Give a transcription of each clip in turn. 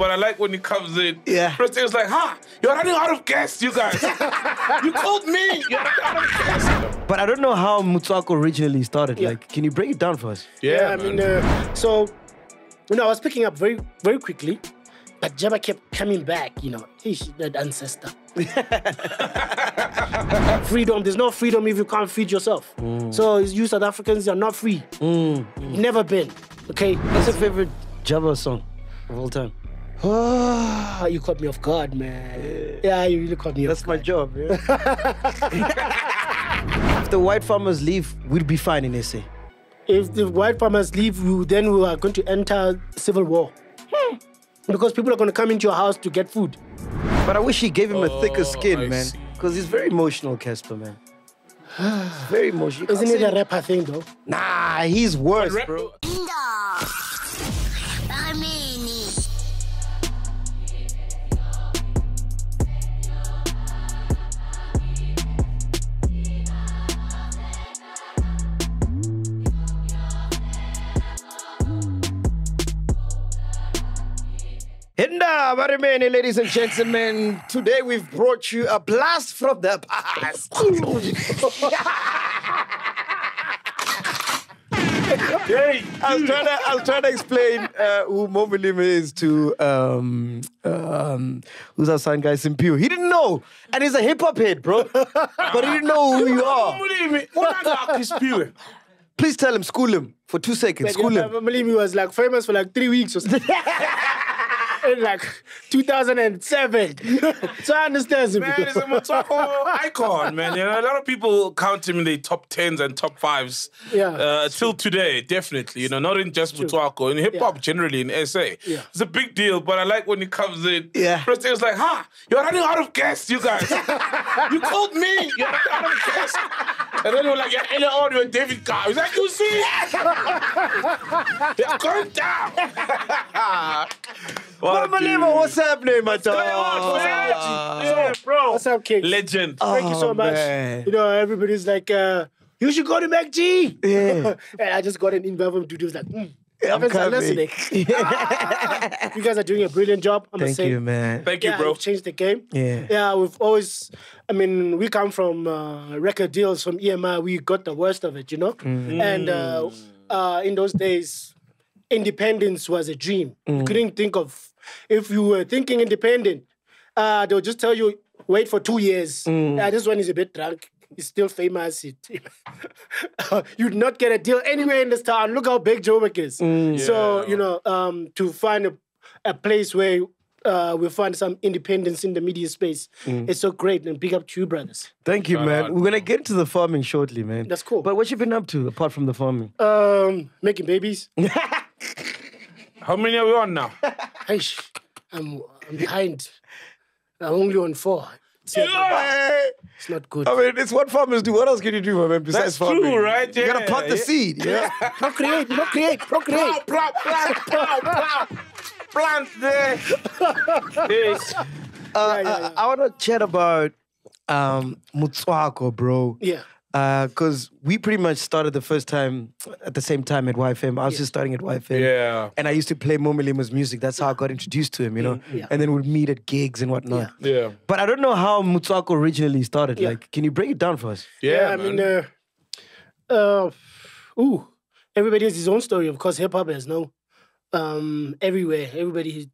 but I like when he comes in. Yeah. First thing is like, huh, you're running out of gas, you guys. you called me. You're running out of gas. But I don't know how Motswako originally started. Yeah. Like, can you break it down for us? Yeah, I mean, uh, so you know, I was picking up very, very quickly, but Jabba kept coming back. You know, he's that ancestor. freedom. There's no freedom if you can't feed yourself. Mm. So you South Africans are not free. Mm, mm. Never been. Okay. What's your favorite Jabba song of all time? Ah, you caught me off guard, man. Yeah, you really caught me That's off my job, yeah. if the white farmers leave, we'll be fine in SA. if the white farmers leave, you then we are going to enter civil war. Because people are going to come into your house to get food. But I wish he gave him a thicker Oh, skin, I man. Because he's very emotional, Cassper, man. He's very emotional. Isn't it a rapper thing, though? Nah, he's worse, bro. Hinda, Barimene, ladies and gentlemen. Today we've brought you a blast from the past. Hey, I was trying to, I was trying to explain uh, who Mo Molemi is to um, um, who's our son guy Simpiu. He didn't know, and he's a hip hop head, bro. but he didn't know who you are. what do you mean? What I got is pure. Please tell him, school him for two seconds. School Yeah, him. Molemi was like famous for like three weeks or something. In like 2007. so I understand him. Man, he's a Motswako icon, man. You know, a lot of people count him in the top tens and top fives. Yeah, Uh, till today, definitely. You know, not in just Motswako, in hip hop generally in SA. Yeah. It's a big deal, but I like when he comes in. Yeah. First thing is like, huh, you're running out of gas, you guys. you called me. You're running out of gas. And then they were like, yeah, Ella Audio and David Carr. He's like, you see? They're going down. What a Mo Molemi, what's happening, my dog? Yeah, bro. What's up, kids? Legend. Thank you so Oh, much. man. You know, everybody's like, uh, you should go to MacG. Yeah. and I just got an invite from dude who was like, mm, I'm coming. listening. you guys are doing a brilliant job. I'm Thank you, man. Thank you, bro. we've changed the game. Yeah. Yeah, we've always, I mean, we come from uh, record deals from EMI. We got the worst of it, you know? Mm-hmm. And uh, uh, in those days, independence was a dream. Mm. You couldn't think of, if you were thinking independent, uh, they'll just tell you, wait for two years. Mm. Yeah, this one is a bit drunk. He's still famous. It, you'd not get a deal anywhere in this town. Look how big Joburg is. Mm. So, you know, um, to find a, a place where uh, we find some independence in the media space. Mm. It's so great. And big up to you, brothers. Thank you, man. We're gonna get into the farming shortly, man. That's cool. But what you been up to apart from the farming? Um, making babies. How many are we on now? Eish, I'm, I'm behind. I'm only on four. It's not, Hey, it's not good. I mean, it's what farmers do. What else can you do, my man? Besides That's farming, true, right? Yeah. You gotta Yeah, plant the yeah. seed. Yeah. procreate, procreate, procreate. Plow, plow, plow, plow, plow. Plant there. Yes. Uh, yeah, yeah. I, I want to chat about um, Motswako, bro. Yeah. Because we pretty much started the first time at the same time at YFM. I was just starting at YFM. Yeah. And I used to play Mo Molemi's music. That's how I got introduced to him, you know? Yeah. And then we'd meet at gigs and whatnot. Yeah. But I don't know how Motswako originally started. Yeah. Like, can you break it down for us? Yeah, I mean, uh, uh, ooh, everybody has his own story. Of course, hip hop has no um, everywhere. Everybody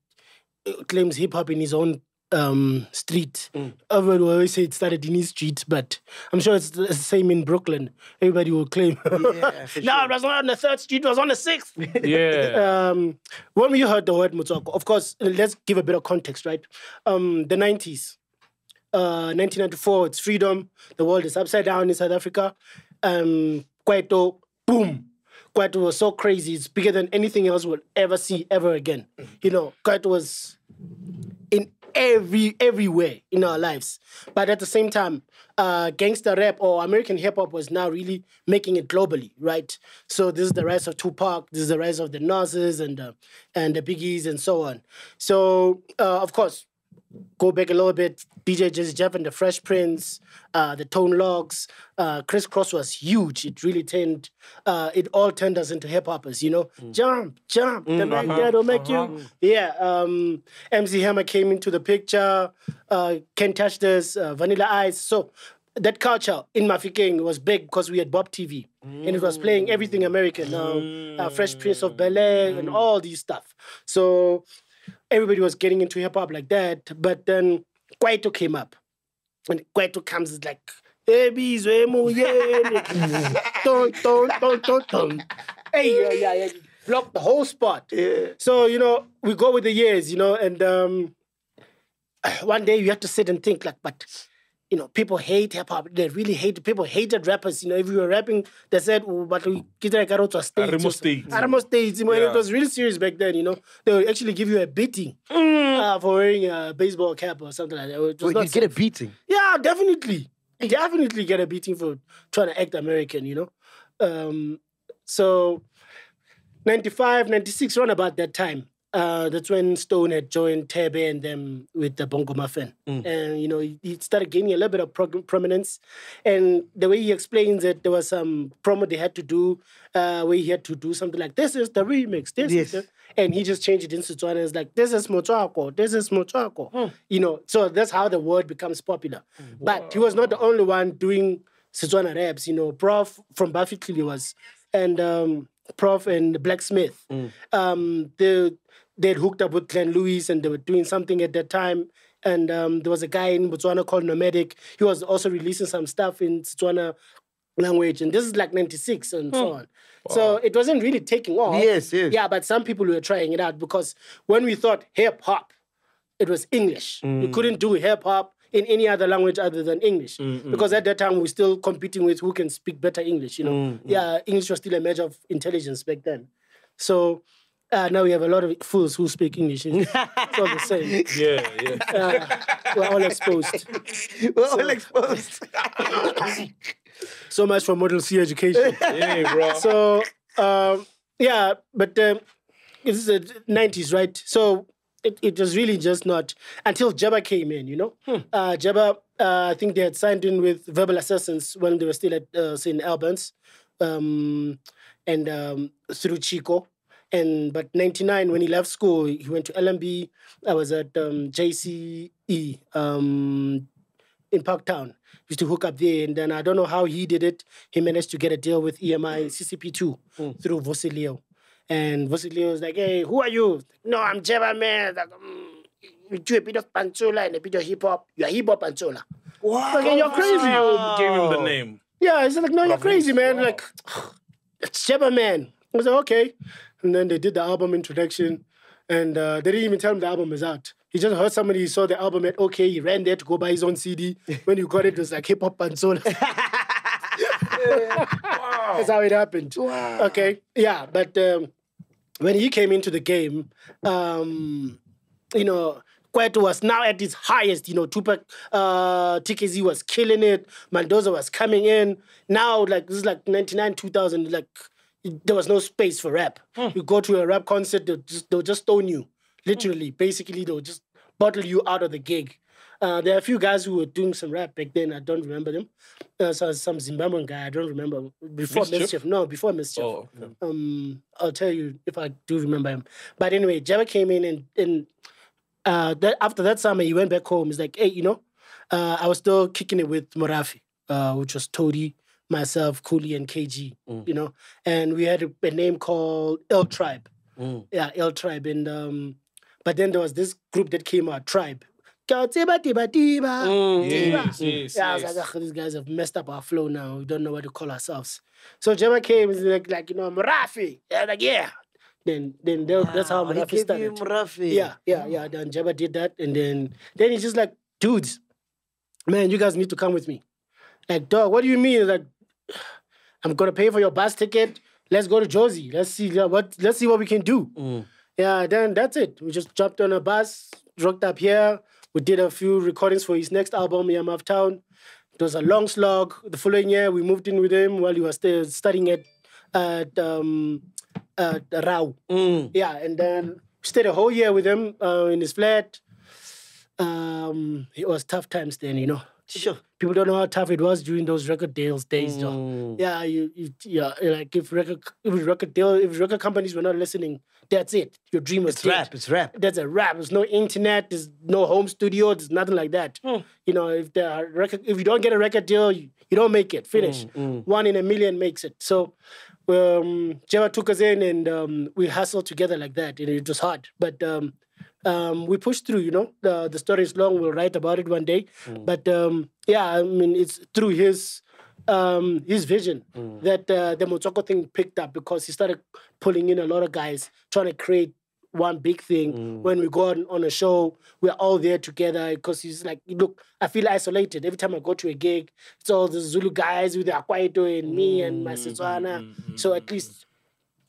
claims hip hop in his own um, street. Everyone will always say it started in his street, but I'm sure it's the same in Brooklyn. Everybody will claim. Yeah, no, it was not on the third street. It was on the sixth. yeah. um, when we heard the word Motswako, of course, let's give a bit of context, right? Um, the 90s, uh, 1994, it's freedom. The world is upside down in South Africa. Um, Kwaito, boom. Kwaito was so crazy. It's bigger than anything else we'll ever see ever again. You know, Kwaito was every everywhere in our lives. But at the same time, uh, gangster rap or American hip hop was now really making it globally, right? So this is the rise of Tupac, this is the rise of the Nas's and uh, and the Biggies and so on. So uh, of course, go back a little bit, DJ Jazzy Jeff and the Fresh Prince, uh, the Tone Locs, uh, Kris Kross was huge. It really turned, uh, it all turned us into hip hoppers, you know? Jump, jump, the man that'll make you. Yeah, um, MC Hammer came into the picture, uh, Can't Touch This, uh, Vanilla Ice. So that culture in Mafikeng was big because we had Bop TV and it was playing everything American, uh, uh, Fresh Prince of Bel Air and all these stuff. So everybody was getting into hip hop like that. But then Kwaito came up. And Kwaito comes is like. Dun, dun, dun, dun, dun. Hey, yeah, yeah, yeah. Blocked the whole spot. So, you know, we go with the years, you know, and um, one day you have to sit and think like, but you know, people hate hip hop. They really hate people hated rappers. You know, if you were rapping, they said, oh, but we get like a state. Arimo State. Arimo State. You know, Yeah. It was really serious back then, you know. They would actually give you a beating uh, for wearing a baseball cap or something like that. It was Wait, not you get a beating. Yeah, definitely. You definitely get a beating for trying to act American, you know? Um, so, 95, 96, around about that time, uh, that's when Stoan had joined Thebe and them with the Bongo Maffin. And, you know, he, started gaining a little bit of prog- prominence. And the way he explains it, there was some promo they had to do uh, where he had to do something like, this is the remix, this Yes. is the... And he just changed it into Setswana. It's like, this is Motswako, this is Motswako. You know, so that's how the word becomes popular. But he was not the only one doing Setswana raps. You know, Prof from Buffy clearly was, and um, Prof and Blacksmith. Um, they they had hooked up with Glenn Lewis and they were doing something at that time. And um, there was a guy in Botswana called Nomadic. He was also releasing some stuff in Botswana language. And this is like 96 and so hmm. on. So it wasn't really taking off. Yes, yes. Yeah, but some people were trying it out because when we thought hip hop, it was English. You hmm. couldn't do hip hop in any other language other than English. Hmm, because at that time we were still competing with who can speak better English, you know. Yeah, English was still a measure of intelligence back then. So uh, now we have a lot of fools who speak English. It's all the same. Yeah, yeah. Uh, we're all exposed. We're all exposed. So much for Model C education. yeah, bro. so um, yeah, but um, it's the nineties, right? So it, it was really just not until Jabba came in, you know. Uh, Jabba, uh, I think they had signed in with Verbal Assassins when they were still at uh, St. Albans, um, and um, through Chico. And but ninety nine when he left school, he went to LMB. I was at um, JCE um, in Parktown. Used to hook up there, and then I don't know how he did it. He managed to get a deal with EMI CCP2 through Vosilio. And Vosilio was like, "Hey, who are you?" No, I'm Jabba man. Like, mm, you do a bit of pantsula and a bit of hip hop. You're hip hop pantsula. wow. Okay, you're crazy. Who gave him the name? Yeah, it's like, no, you're crazy, man. Wow. Like, it's Jabba Man. I was like, okay. And then they did the album introduction, and uh, they didn't even tell him the album was out. He just heard somebody he saw the album at okay. He ran there to go buy his own CD. when you got it, it was like hip hop and soul. That's how it happened. Okay, yeah, but um, when he came into the game, um, you know, Kwaito was now at its highest. You know, Tupac, uh, TKZee was killing it. Mandoza was coming in. Now, like this is like ninety nine, two thousand. Like there was no space for rap. You go to a rap concert, they'll just, they'll just stone you. Literally, basically, they'll just bottle you out of the gig. Uh, there are a few guys who were doing some rap back then. I don't remember them. Uh, so some Zimbabwean guy. I don't remember before Mischief? mischief. No, before mischief. Oh, okay. Um, I'll tell you if I do remember him. But anyway, Jabba came in and and uh, that after that summer he went back home. He's like, hey, you know, uh, I was still kicking it with Morafe, uh, which was Todi, myself, Khuli, and KG. Mm. You know, and we had a, a name called L Tribe. Mm. Yeah, L Tribe, and um, but then there was this group that came out, Tribe. Tiba, tiba, tiba, mm. Yes, yes, Yeah, I was yes. like, "Ugh, these guys have messed up our flow now. We don't know what to call ourselves. So Jabba came and like, like you know, Morafe. Yeah, like, yeah. Then then that- that's how Wow, he Morafe started. you Morafe. Yeah, yeah, yeah. Then Jabba did that, and then then he's just like, dudes, man, you guys need to come with me. Like, dog, what do you mean? Like, I'm gonna pay for your bus ticket. Let's go to Jozi. Let's see what. Let's see what we can do. Yeah, then that's it. We just jumped on a bus, dropped up here. We did a few recordings for his next album, Yamav Town. It was a long slog. The following year, we moved in with him while he was still studying at at um, at RAU. Yeah, and then stayed a whole year with him uh, in his flat. um, it was tough times then, you know. Sure. People don't know how tough it was during those record deals days, though. Mm. Yeah, you, you, yeah, like if record, if record deal, if record companies were not listening, that's it. Your dream was It's dead. rap. It's rap. That's a rap. There's no internet. There's no home studio. There's nothing like that. You know, if the record, if you don't get a record deal, you, you don't make it. Finish. One in a million makes it. So, um, Jabba took us in, and um, we hustled together like that. And it was hard, but um, um, we pushed through. You know, the the story is long. We'll write about it one day. But um, yeah, I mean, it's through his um, his vision that uh, the Motswako thing picked up because he started pulling in a lot of guys trying to create one big thing. When we go on, on a show, we're all there together because he's like, look, I feel isolated. Every time I go to a gig, it's all the Zulu guys with the Akwaito and me and my Setswana. So at least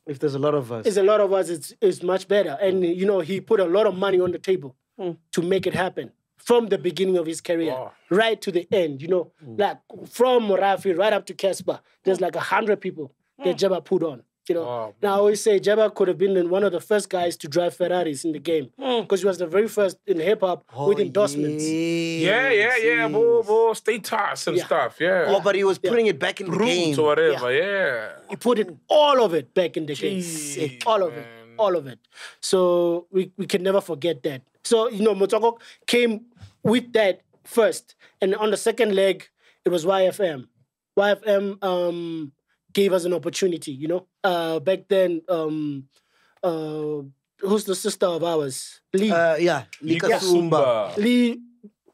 If there's a lot of us. it's a lot of us, it's, it's much better. And, you know, he put a lot of money on the table mm. to make it happen from the beginning of his career Wow. right to the end. You know, mm. like from Morafe right up to Cassper, there's mm. like a hundred people that Jabba put on. You know, Wow. now I always say Jabba could have been one of the first guys to drive Ferraris in the game because he was the very first in hip hop with endorsements. Yeah, yeah, yeah. Bo, bo, status and Yeah. stuff. Yeah. Oh, but he was putting it back in the game. Roots or whatever. Yeah. He put it all of it back in the game, Jeez, all of it, all of it. So we, we can never forget that. So you know, Motswako came with that first, and on the second leg, it was YFM. YFM um, gave us an opportunity. You know, uh, back then, um, uh, who's the sister of ours, Lee. Uh, yeah. Lika Lika Sumba. Sumba. Lee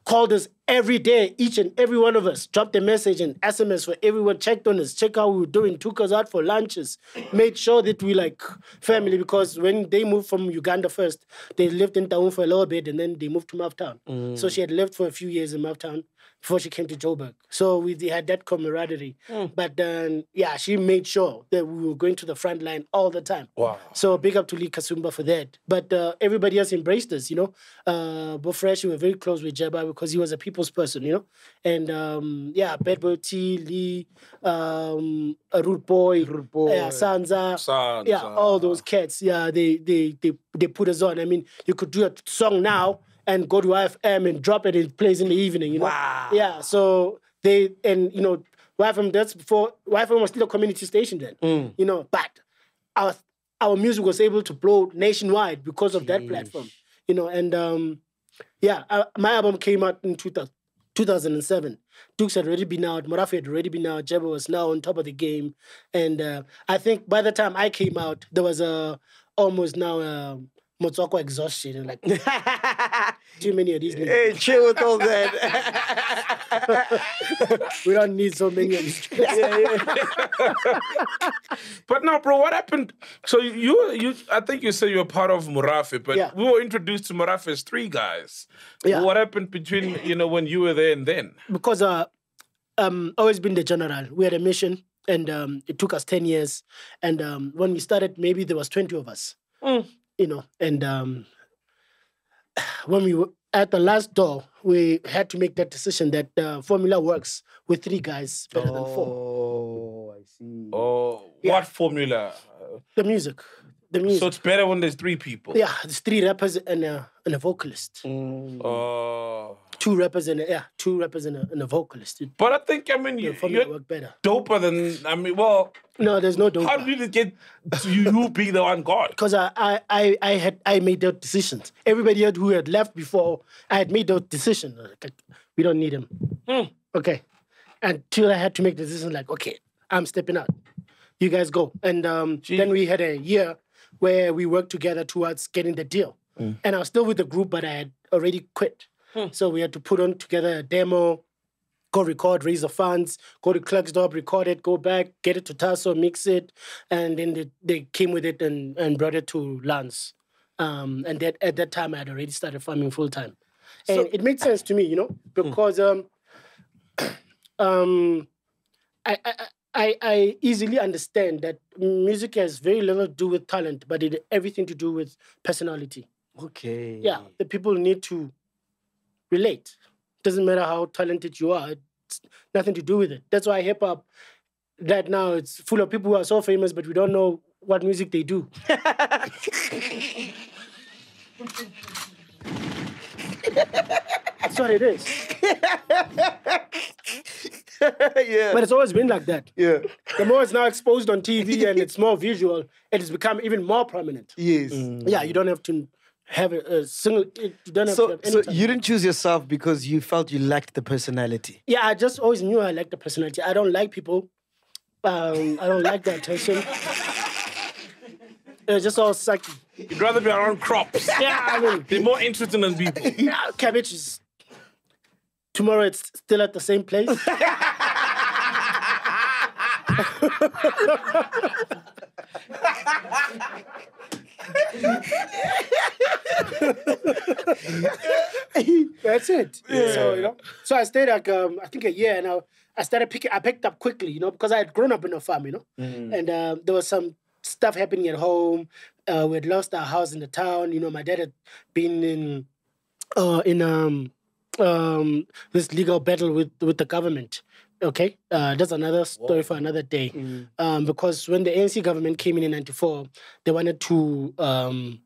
called us every day, each and every one of us, dropped a message and SMS for everyone, checked on us, checked how we were doing, took us out for lunches, made sure that we like family because when they moved from Uganda first, they lived in town for a little bit and then they moved to Maftown. So she had lived for a few years in Maftown before she came to Joburg. So we had that camaraderie. But then, yeah, she made sure that we were going to the front line all the time. Wow. So big up to Lee Kasumba for that. But uh, everybody else embraced us, you know. Uh, Fresh, we were very close with Jabba because he was a people's person, you know. And um, yeah, Bad Boy T, Lee, um, a Rude Boy, Rude Boy. yeah, Sansa, Sansa. yeah, all those cats. Yeah, they they they they put us on. I mean, you could do a song now and go to YFM and drop it. It plays in the evening, you know. Wow. Yeah, so they and you know YFM. That's before YFM was still a community station then, you know. But our our music was able to blow nationwide because of that platform, you know. And um, yeah, uh, my album came out in 2000, 2007. Dukes had already been out, Morafe had already been out, Jabba was now on top of the game. And uh, I think by the time I came out, there was a almost now a Motswako exhaustion. and Like, too many of these niggas. Hey, chill with all that. We don't need so many of these. But now, bro, what happened? So you, you, I think you said you were part of Morafe, but Yeah. we were introduced to Morafe as three guys. Yeah. What happened between you know when you were there and then? because uh um always been the general we had a mission and um it took us 10 years and um when we started maybe there was 20 of us you know and um when we were at the last door we had to make that decision that uh, formula works with three guys better than four Oh, I see. Oh, Yeah. what formula? the music the music So it's better when there's three people. yeah there's three rappers and a, and a vocalist Oh. Two rappers and a, yeah two rappers and a, and a vocalist it, But I think I mean you, formula you're worked better doper than I mean. Well, no there's no dope how did you get to you being the one God? because I, I, I, I had I made those decisions. Everybody else who had left before, I had made those decisions. Like, we don't need him. Okay. Until I had to make the decision, like, okay, I'm stepping out. You guys go. And um, then we had a year where we worked together towards getting the deal. And I was still with the group, but I had already quit. So we had to put on together a demo, go record, raise the funds, go to Klerksdorp, record it, go back, get it to Tasso, mix it, and then they, they came with it and, and brought it to Lance. Um, and that at that time, I had already started farming full time, and it made sense to me, you know, because um, um, I, I I I easily understand that music has very little to do with talent, but it everything to do with personality. Okay. Yeah, the people need to relate. Doesn't matter how talented you are, it's nothing to do with it. That's why hip hop right now it's full of people who are so famous, but we don't know what music they do. That's what it is. yeah. But it's always been like that. yeah. The more it's now exposed on TV and it's more visual, it has become even more prominent. Yes. Mm. Yeah, you don't have to have a, a single. Don't have So, have so you didn't choose yourself because you felt you lacked the personality. Yeah, I just always knew I liked the personality. I don't like people. Um, I don't like the attention. It's just all sucky. You'd rather be around crops. Yeah, I mean, They're more interesting than people. yeah, cabbage is. Tomorrow it's still at the same place. That's it. So you know, so I stayed like um, I think a year, and I, I started picking. I picked up quickly, you know, because I had grown up in a farm, you know, and uh, there was some stuff happening at home. Uh, we had lost our house in the town. You know, my dad had been in uh, in um, um, this legal battle with with the government. Okay, uh, that's another story for another day. Um, because when the ANC government came in in '94, they wanted to um,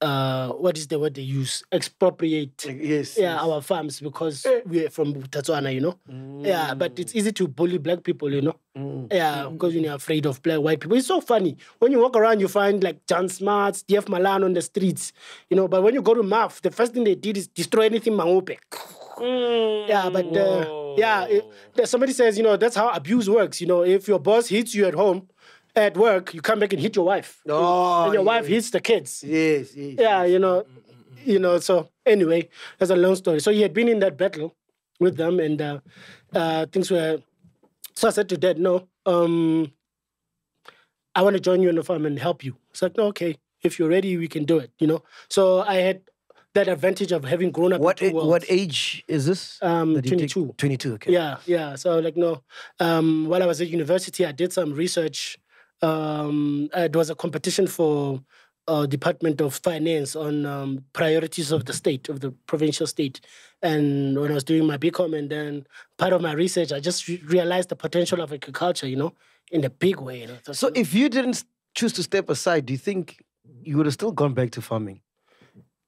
uh, what is the word they use? Expropriate. Yes. Yeah, our farms because we're from Botswana, you know. Yeah, but it's easy to bully black people, you know. Yeah, because you're afraid of black white people. It's so funny when you walk around, you find like Jan Smuts, DF Malan on the streets, you know. But when you go to MAF, the first thing they did is destroy anything Mangope. Yeah, but uh, yeah, it, somebody says, you know, that's how abuse works. You know, if your boss hits you at home, at work, you come back and hit your wife, Oh, and your wife hits the kids Yes, yes. yeah, you know, you know. So anyway, that's a long story. So he had been in that battle with them, and uh, uh, things were. So I said to Dad, "No, um, I want to join you on the farm and help you." It's like, "No, okay, if you're ready, we can do it." You know. So I had that advantage of having grown up. What in two a- what age is this? Um, that you take? 22. 22, okay. Yeah, yeah. So like no, um, while I was at university, I did some research. Um, it was a competition for uh, Department of Finance on um, priorities of the state of the provincial state. And when I was doing my BCom, and then part of my research, I just re- realized the potential of agriculture. You know, in a big way. You know? So if you didn't choose to step aside, do you think you would have still gone back to farming?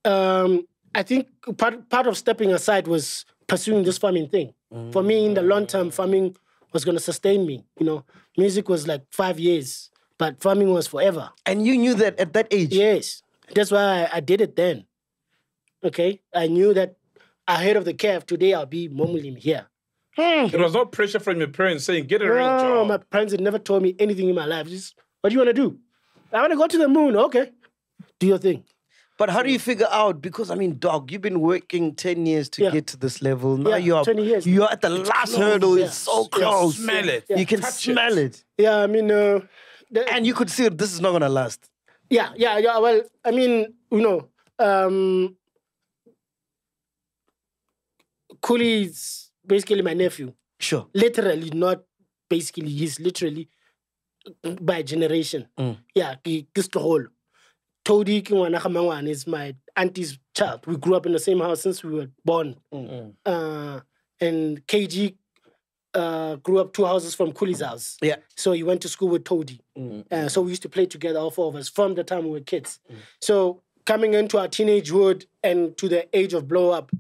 Um, I think part part of stepping aside was pursuing this farming thing. For me, in the long term, farming was going to sustain me. You know, music was like five years, but farming was forever. And you knew that at that age? Yes, that's why I, I did it then. Okay, I knew that ahead of the curve. Today, I'll be Mo Molemi here. There was no pressure from your parents saying, get a real No, job. my parents had never told me anything in my life. Just, what do you want to do? I want to go to the moon. Okay, do your thing. But how do you figure out? Because I mean, dog, you've been working ten years to Yeah. get to this level. Now Yeah, you're 20 years. You're at the last hurdle. Yeah. It's so close. Yeah. close. Smell it. You can Touch smell it. Yeah, I mean, uh, the, and you could see this is not gonna last. Yeah, yeah, yeah. Well, I mean, you know, um, Khuli is basically my nephew. Sure. Literally, not basically. He's literally by generation. Yeah, ke the Stlogolo. Todi ke ngwana is my auntie's child. We grew up in the same house since we were born. Uh, and KG uh, grew up two houses from Khuli's house. Yeah. So he went to school with Toady. Uh, so we used to play together, all four of us, from the time we were kids. So coming into our teenagehood and to the age of blow up,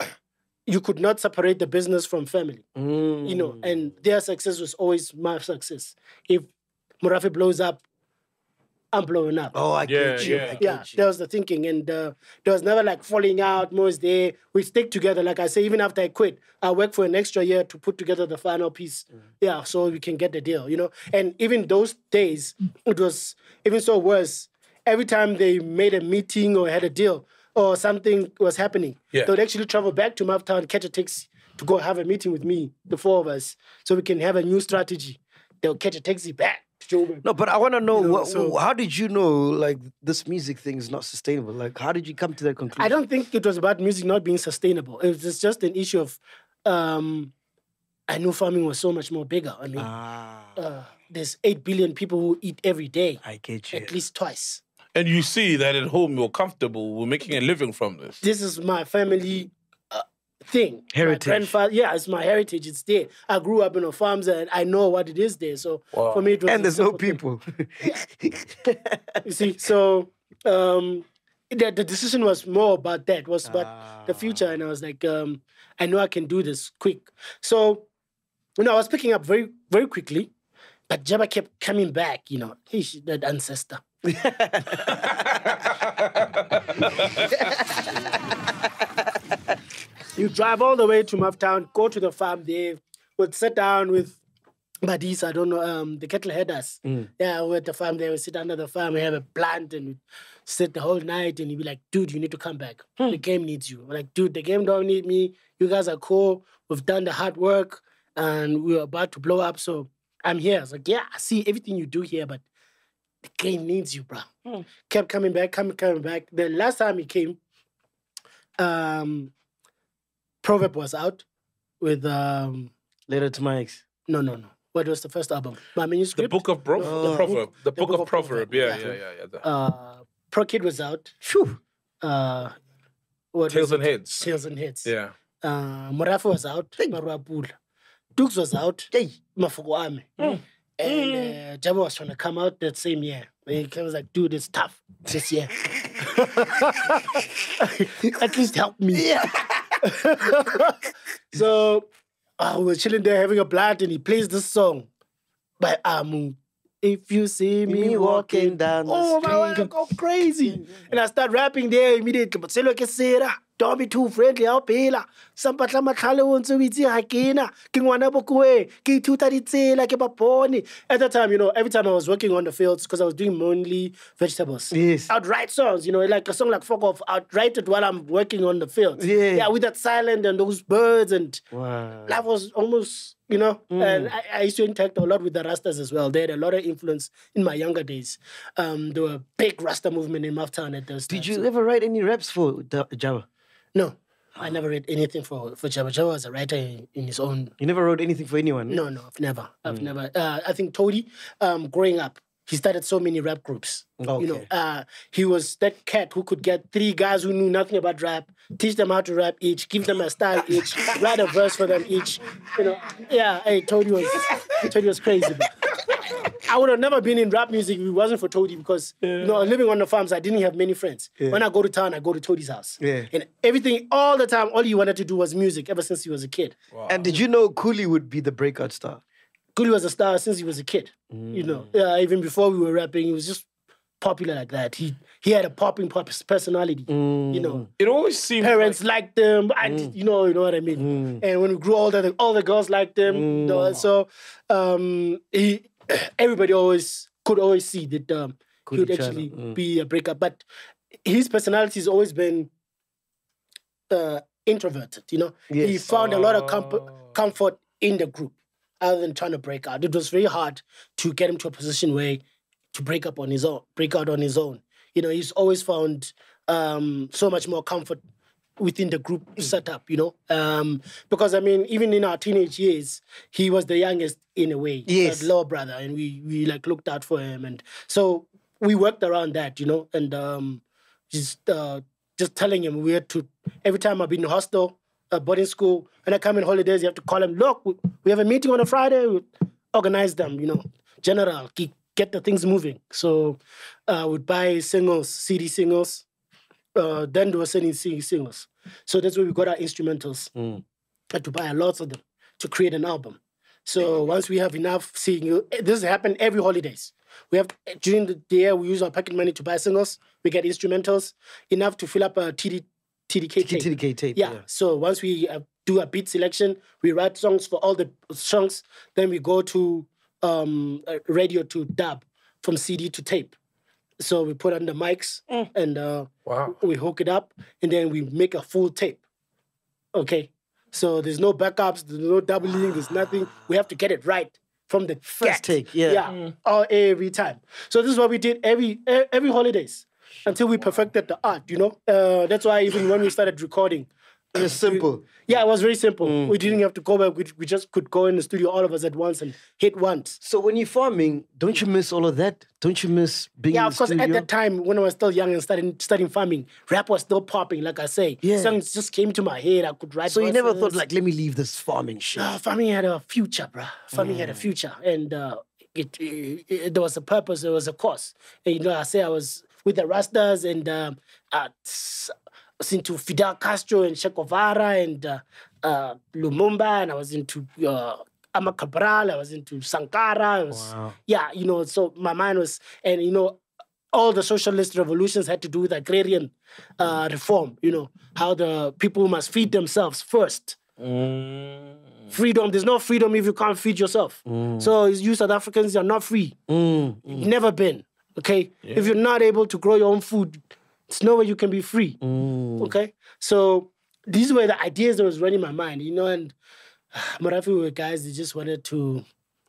you could not separate the business from family. You know, and their success was always my success. If Morafe blows up, I'm blowing up. Oh, I Yeah, get you. yeah. I get Yeah, you. that was the thinking, and uh, there was never like falling out. Most was there. We stick together. Like I say, even after I quit, I work for an extra year to put together the final piece. Yeah, so we can get the deal, you know. And even those days, it was even so worse. Every time they made a meeting or had a deal or something was happening, Yeah. they would actually travel back to Maptown, catch a taxi to go have a meeting with me, the four of us, so we can have a new strategy. They'll catch a taxi back to No, but I want to know, know, what, so- how did you know like this music thing is not sustainable? Like, how did you come to that conclusion? I don't think it was about music not being sustainable. It was just an issue of um, I knew farming was so much more bigger. I mean, Ah, uh, there's eight billion people who eat every day, I get you. at least twice. And you see that at home you're comfortable, we're making a living from this. This is my family thing. Heritage. My grandfather, yeah, it's my heritage. It's there. I grew up in a farms and I know what it is there. So Wow. for me, it was And there's no people. You see, so um, the, the decision was more about that, was about the future. And I was like, um, I know I can do this quick. So, you know, I was picking up very, very quickly, but Jabba kept coming back, you know, he's that ancestor. you drive all the way to Maftown, go to the farm there, would sit down with buddies, I don't know, um, the cattle headers. Yeah, we're at the farm there, we sit under the farm, we have a plant and we sit the whole night and he'd be like, dude, you need to come back. The game needs you. We're like, dude, the game don't need me. You guys are cool. We've done the hard work and we we're about to blow up. So I'm here. I was like, yeah, I see everything you do here, but the game needs you, bro. Kept coming back, coming, coming back. The last time he came, um, Proverb was out with um, Later to my ex. no, no, no. What was the first album? My manuscript. The book of bro- Oh. the proverb. The book, book of of proverb. Proverb, Yeah, yeah. yeah, yeah, yeah. Uh, Pro Kid was out. Phew. Uh, what tails and heads. Tails and Heads. Yeah. Uh, Morafe was out. Marua Pula. Dukes was out. Hey. Mafuku Ame. And uh, Jabba was trying to come out that same year. And he was like, dude, it's tough this year. At least help me. Yeah. so we were chilling there having a blast, and he plays this song by Amu. If you see me, Me walking walking down the oh my god, I street. go crazy. And I start rapping there immediately. But selo ke sera, don't be too friendly, I'll phela. Sampatla matlhale o ntse o itse ga ke na. Ke ngwana bokoe, ke ithuta ditsela, ke ba bone. At that time, you know, every time I was working on the fields, because I was doing mainly vegetables. Yes. I'd write songs, you know, like a song like Fuck Off. I'd write it while I'm working on the fields. Yeah. Yeah, with that silent and those birds and Wow. life was almost, you know, and I, I used to interact a lot with the Rastas as well. They had a lot of influence in my younger days. Um, there were a big Rasta movement in Maftown at those Did times. you So- ever write any raps for the Jabba? No, I never read anything for for Jabba. Jabba was a writer in, in his own. You never wrote anything for anyone? No, no, I've never. I've never. Uh, I think Toady, um, growing up, he started so many rap groups. You know, uh, he was that cat who could get three guys who knew nothing about rap, teach them how to rap each, give them a style each, write a verse for them each. You know, yeah. Hey, Toady was Toady was crazy. I would have never been in rap music if it wasn't for Toady because you know, living on the farms, I didn't have many friends. When I go to town, I go to Toady's house. Yeah. And everything, all the time, all he wanted to do was music ever since he was a kid. And did you know Khuli would be the breakout star? Khuli was a star since he was a kid. You know, yeah, even before we were rapping, he was just popular like that. He he had a popping pop personality. You know, It always seemed parents liked him. I, you know, you know what I mean. And when we grew older, the- all the girls liked him. you know, so um, he everybody always could always see that um, he would Khuli Chana, actually be a breakup. But his personality has always been uh, introverted. You know, he Yes. found a lot of comfort, comfort in the group, other than trying to break out. It was very hard to get him to a position where to break up on his own, break out on his own. You know, he's always found um, so much more comfort within the group setup. You know, um, because I mean, even in our teenage years, he was the youngest in a way, Yes. lower brother, and we we like looked out for him, and so we worked around that. You know, and um, just uh, just telling him we had to every time I've been in hostel, uh, boarding school, and I come in holidays, you have to call them, Look, we, we have a meeting on a Friday. We organize them. You know, general get, get the things moving. So uh, would buy singles, CD singles. Uh, then they were sending CD singles. So that's where we got our instrumentals. Had to buy a lots of them to create an album. So once we have enough singles, this happen every holidays. We have during the year we use our pocket money to buy singles. We get instrumentals enough to fill up a TD, TDK tape. TDK tape. Yeah. So once we uh, do a beat selection, we write songs for all the songs. Then we go to um, uh, radio to dub from CD to tape. So we put on the mics and uh, Wow. we hook it up, and then we make a full tape. Okay. So there's no backups, there's no doubling, there's nothing. We have to get it right from the First get. take, yeah. Yeah. All every time. So this is what we did every every holidays until we perfected the art. You know. Uh, that's why even when we started recording, It was simple. yeah, it was very simple. Mm. We didn't have to go back. We, we just could go in the studio all of us at once and hit once. So when you're farming, don't you miss all of that? Don't you miss being Yeah, of course. At that time, when I was still young and studying studying farming, rap was still popping. Like I say, Yeah. songs just came to my head. I could write. so you never thought like, let me leave this farming shit. Uh, farming had a future, bruh. Farming had a future, and uh, it, it, it- there was a purpose. There was a cause. And you know, I say I was with the Rastas and uh, I was into Fidel Castro and Che Guevara and uh, uh, Lumumba, and I was into uh, Ama Cabral, I was into Sankara. I was, Yeah, you know, so my mind was, and you know, all the socialist revolutions had to do with agrarian uh, reform, you know, how the people must feed themselves first. Freedom, there's no freedom if you can't feed yourself. So you South Africans are not free. You've never been. Okay? If you're not able to grow your own food, it's no way you can be free. Mm. Okay? So these were the ideas that was running my mind, you know, and Morafe were guys that just wanted to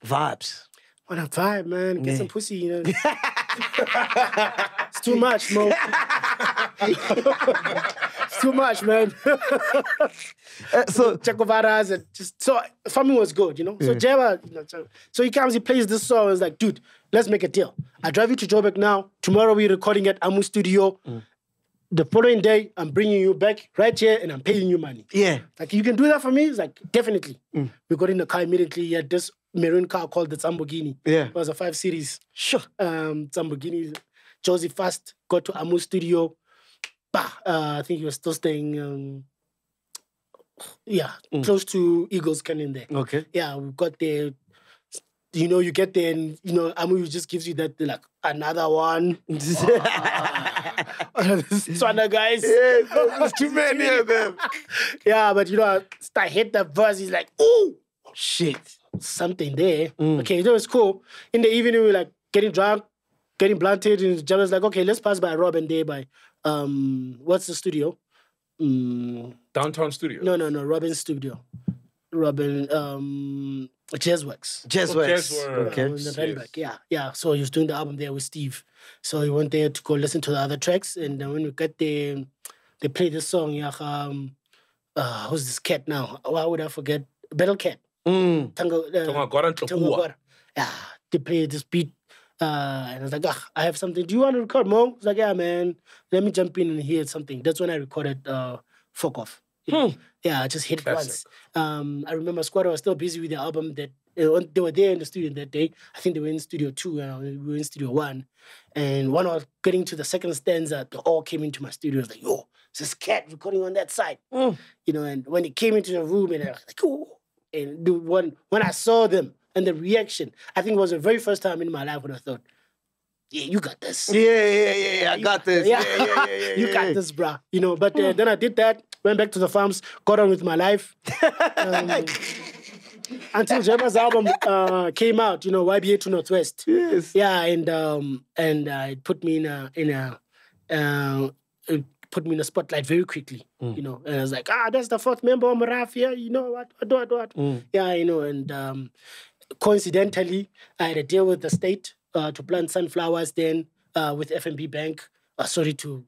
Vibes. want to vibe, man. Get some pussy, you know. it's too much, Mo. it's too much, man. Uh, so Che Guevara's and just so for me was good, you know. So Jabba, you know, so, he comes, he plays this song, it's like, dude, let's make a deal. I drive you to Joburg now. Tomorrow we're recording at Amu Studio. The following day, I'm bringing you back right here, and I'm paying you money. yeah. Like, you can do that for me? It's like, definitely. We got in the car immediately. He had this maroon car called the Lamborghini. Yeah. It was a five series Sure. um, Lamborghini. Jozi Fast got to Amu Studio. Bah, uh, I think he was still staying, um, yeah, close to Eagles Canyon there. Okay. Yeah, we got there. You know, you get there and, you know, Amu just gives you that, like, another one. Swana guys. There's too many of them. Yeah, but you know, I hit the verse. He's like, "Ooh, shit, something there." Okay, that was cool. In the evening, we were like getting drunk, getting blunted, and Jabba was like, "Okay, let's pass by Robin there by um, what's the studio? Mm, Downtown studio. no, no, no, Robin's studio. Robin, um, Jazzworks. Jazzworks. Jazzworks. Okay. In the Randburg, Yeah, yeah. So he was doing the album there with Steve. So he went there to go listen to the other tracks, and then when we got there, they played this song. Yeah, um, uh, who's this cat now? Why would I forget? Battle Cat. Mm. Tango. Uh, Tonga Gora Tango Ntlokua. Gora. Yeah, they played this beat. Uh, and I was like, ah, I have something. Do you want to record, Mo? It's like, yeah, man. Let me jump in and hear something. That's when I recorded uh, Fuck Off. Yeah, I just hit it once. Um, I remember Squatter was still busy with the album that uh, they were there in the studio that day. I think they were in studio two and we were in studio one. And when I was getting to the second stanza, they all came into my studio. I was like, yo, it's this cat recording on that side. You know, and when they came into the room and I was like, oh, and the one when I saw them and the reaction, I think it was the very first time in my life when I thought, yeah, you got this. Yeah, yeah, yeah, yeah. I got this. Yeah, yeah, yeah, yeah. you yeah, got yeah. this, bruh. You know, but uh, then I did that, went back to the farms, got on with my life. Um, until Jabba's album uh, came out, you know, YBA to Northwest. Yes. Yeah, and um, and uh, it put me in a in a uh, it put me in a spotlight very quickly. You know, and I was like, ah, that's the fourth member of Morafe. You know what? What? What? what? Yeah, you know, and um, coincidentally, I had a deal with the state uh, to plant sunflowers. Then uh, with FNB Bank. Uh, sorry to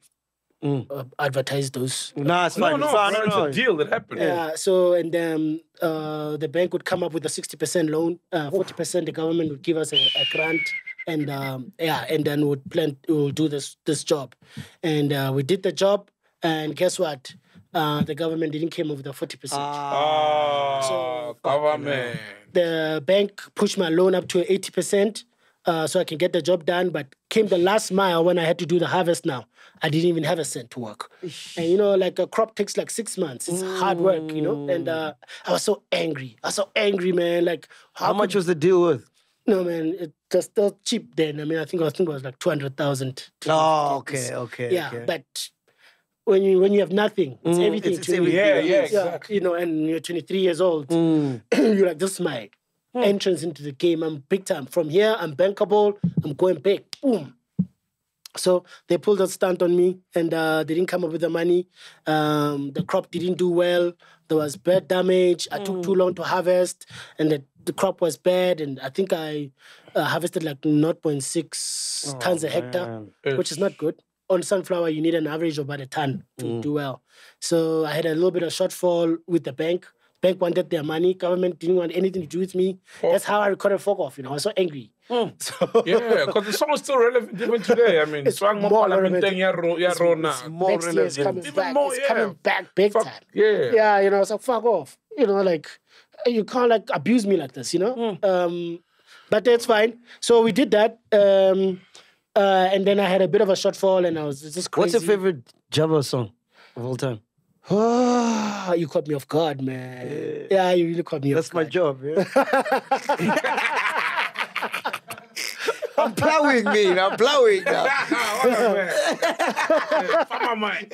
uh, advertise those. Nah, it's No, fine. no, it's fine. no, no. it's a deal that happened. Yeah. So and then uh, the bank would come up with a sixty percent loan, forty percent the government would give us a, a grant, and um, yeah, and then would plan we'll do this this job, and uh, we did the job, and guess what? Uh, the government didn't come up with the forty percent. Oh, government. The bank pushed my loan up to eighty percent. Uh, so I can get the job done, but came the last mile when I had to do the harvest. Now I didn't even have a cent to work, and you know, like a crop takes like six months. It's hard work, you know. And uh, I was so angry. I was so angry, man. Like How much was the deal worth? No, man. It was still cheap then. I mean, I think I think it was like two hundred thousand. Oh, okay, okay. Yeah, okay. but when you when you have nothing, it's everything it's- to it's everything, Yeah, yeah, exactly. You know, and you're 23 years old. Mm. you're like, this is my entrance into the game. I'm big time. From here, I'm bankable. I'm going big. Boom. So they pulled a stunt on me, and uh, they didn't come up with the money. Um, the crop didn't do well. There was bird damage. I took too long to harvest, and the, the crop was bad. And I think I uh, harvested like 0.6 tons a hectare, which is not good. On sunflower, you need an average of about a ton to do well. So I had a little bit of shortfall with the bank. Bank wanted their money. Government didn't want anything to do with me. That's how I recorded fuck off. You know, I was so angry. So Yeah, because the song is still relevant even today. I mean, It's swang more parliamenteng relevant. ya ro- ya. More next year it's coming relevant. Even back. more, it's yeah. coming back big Fuck, time. yeah. Yeah, you know, so fuck off. You know, like you can't like abuse me like this, you know? Um but that's fine. So we did that. Um Uh, and then I had a bit of a shortfall, and I was just crazy. What's your favorite Jabba song of all time? Ah, you caught me off guard, man. Yeah, you really caught me That's off my guard. job, yeah. I'm plowing, me. I'm plowing now. Fuck my mind.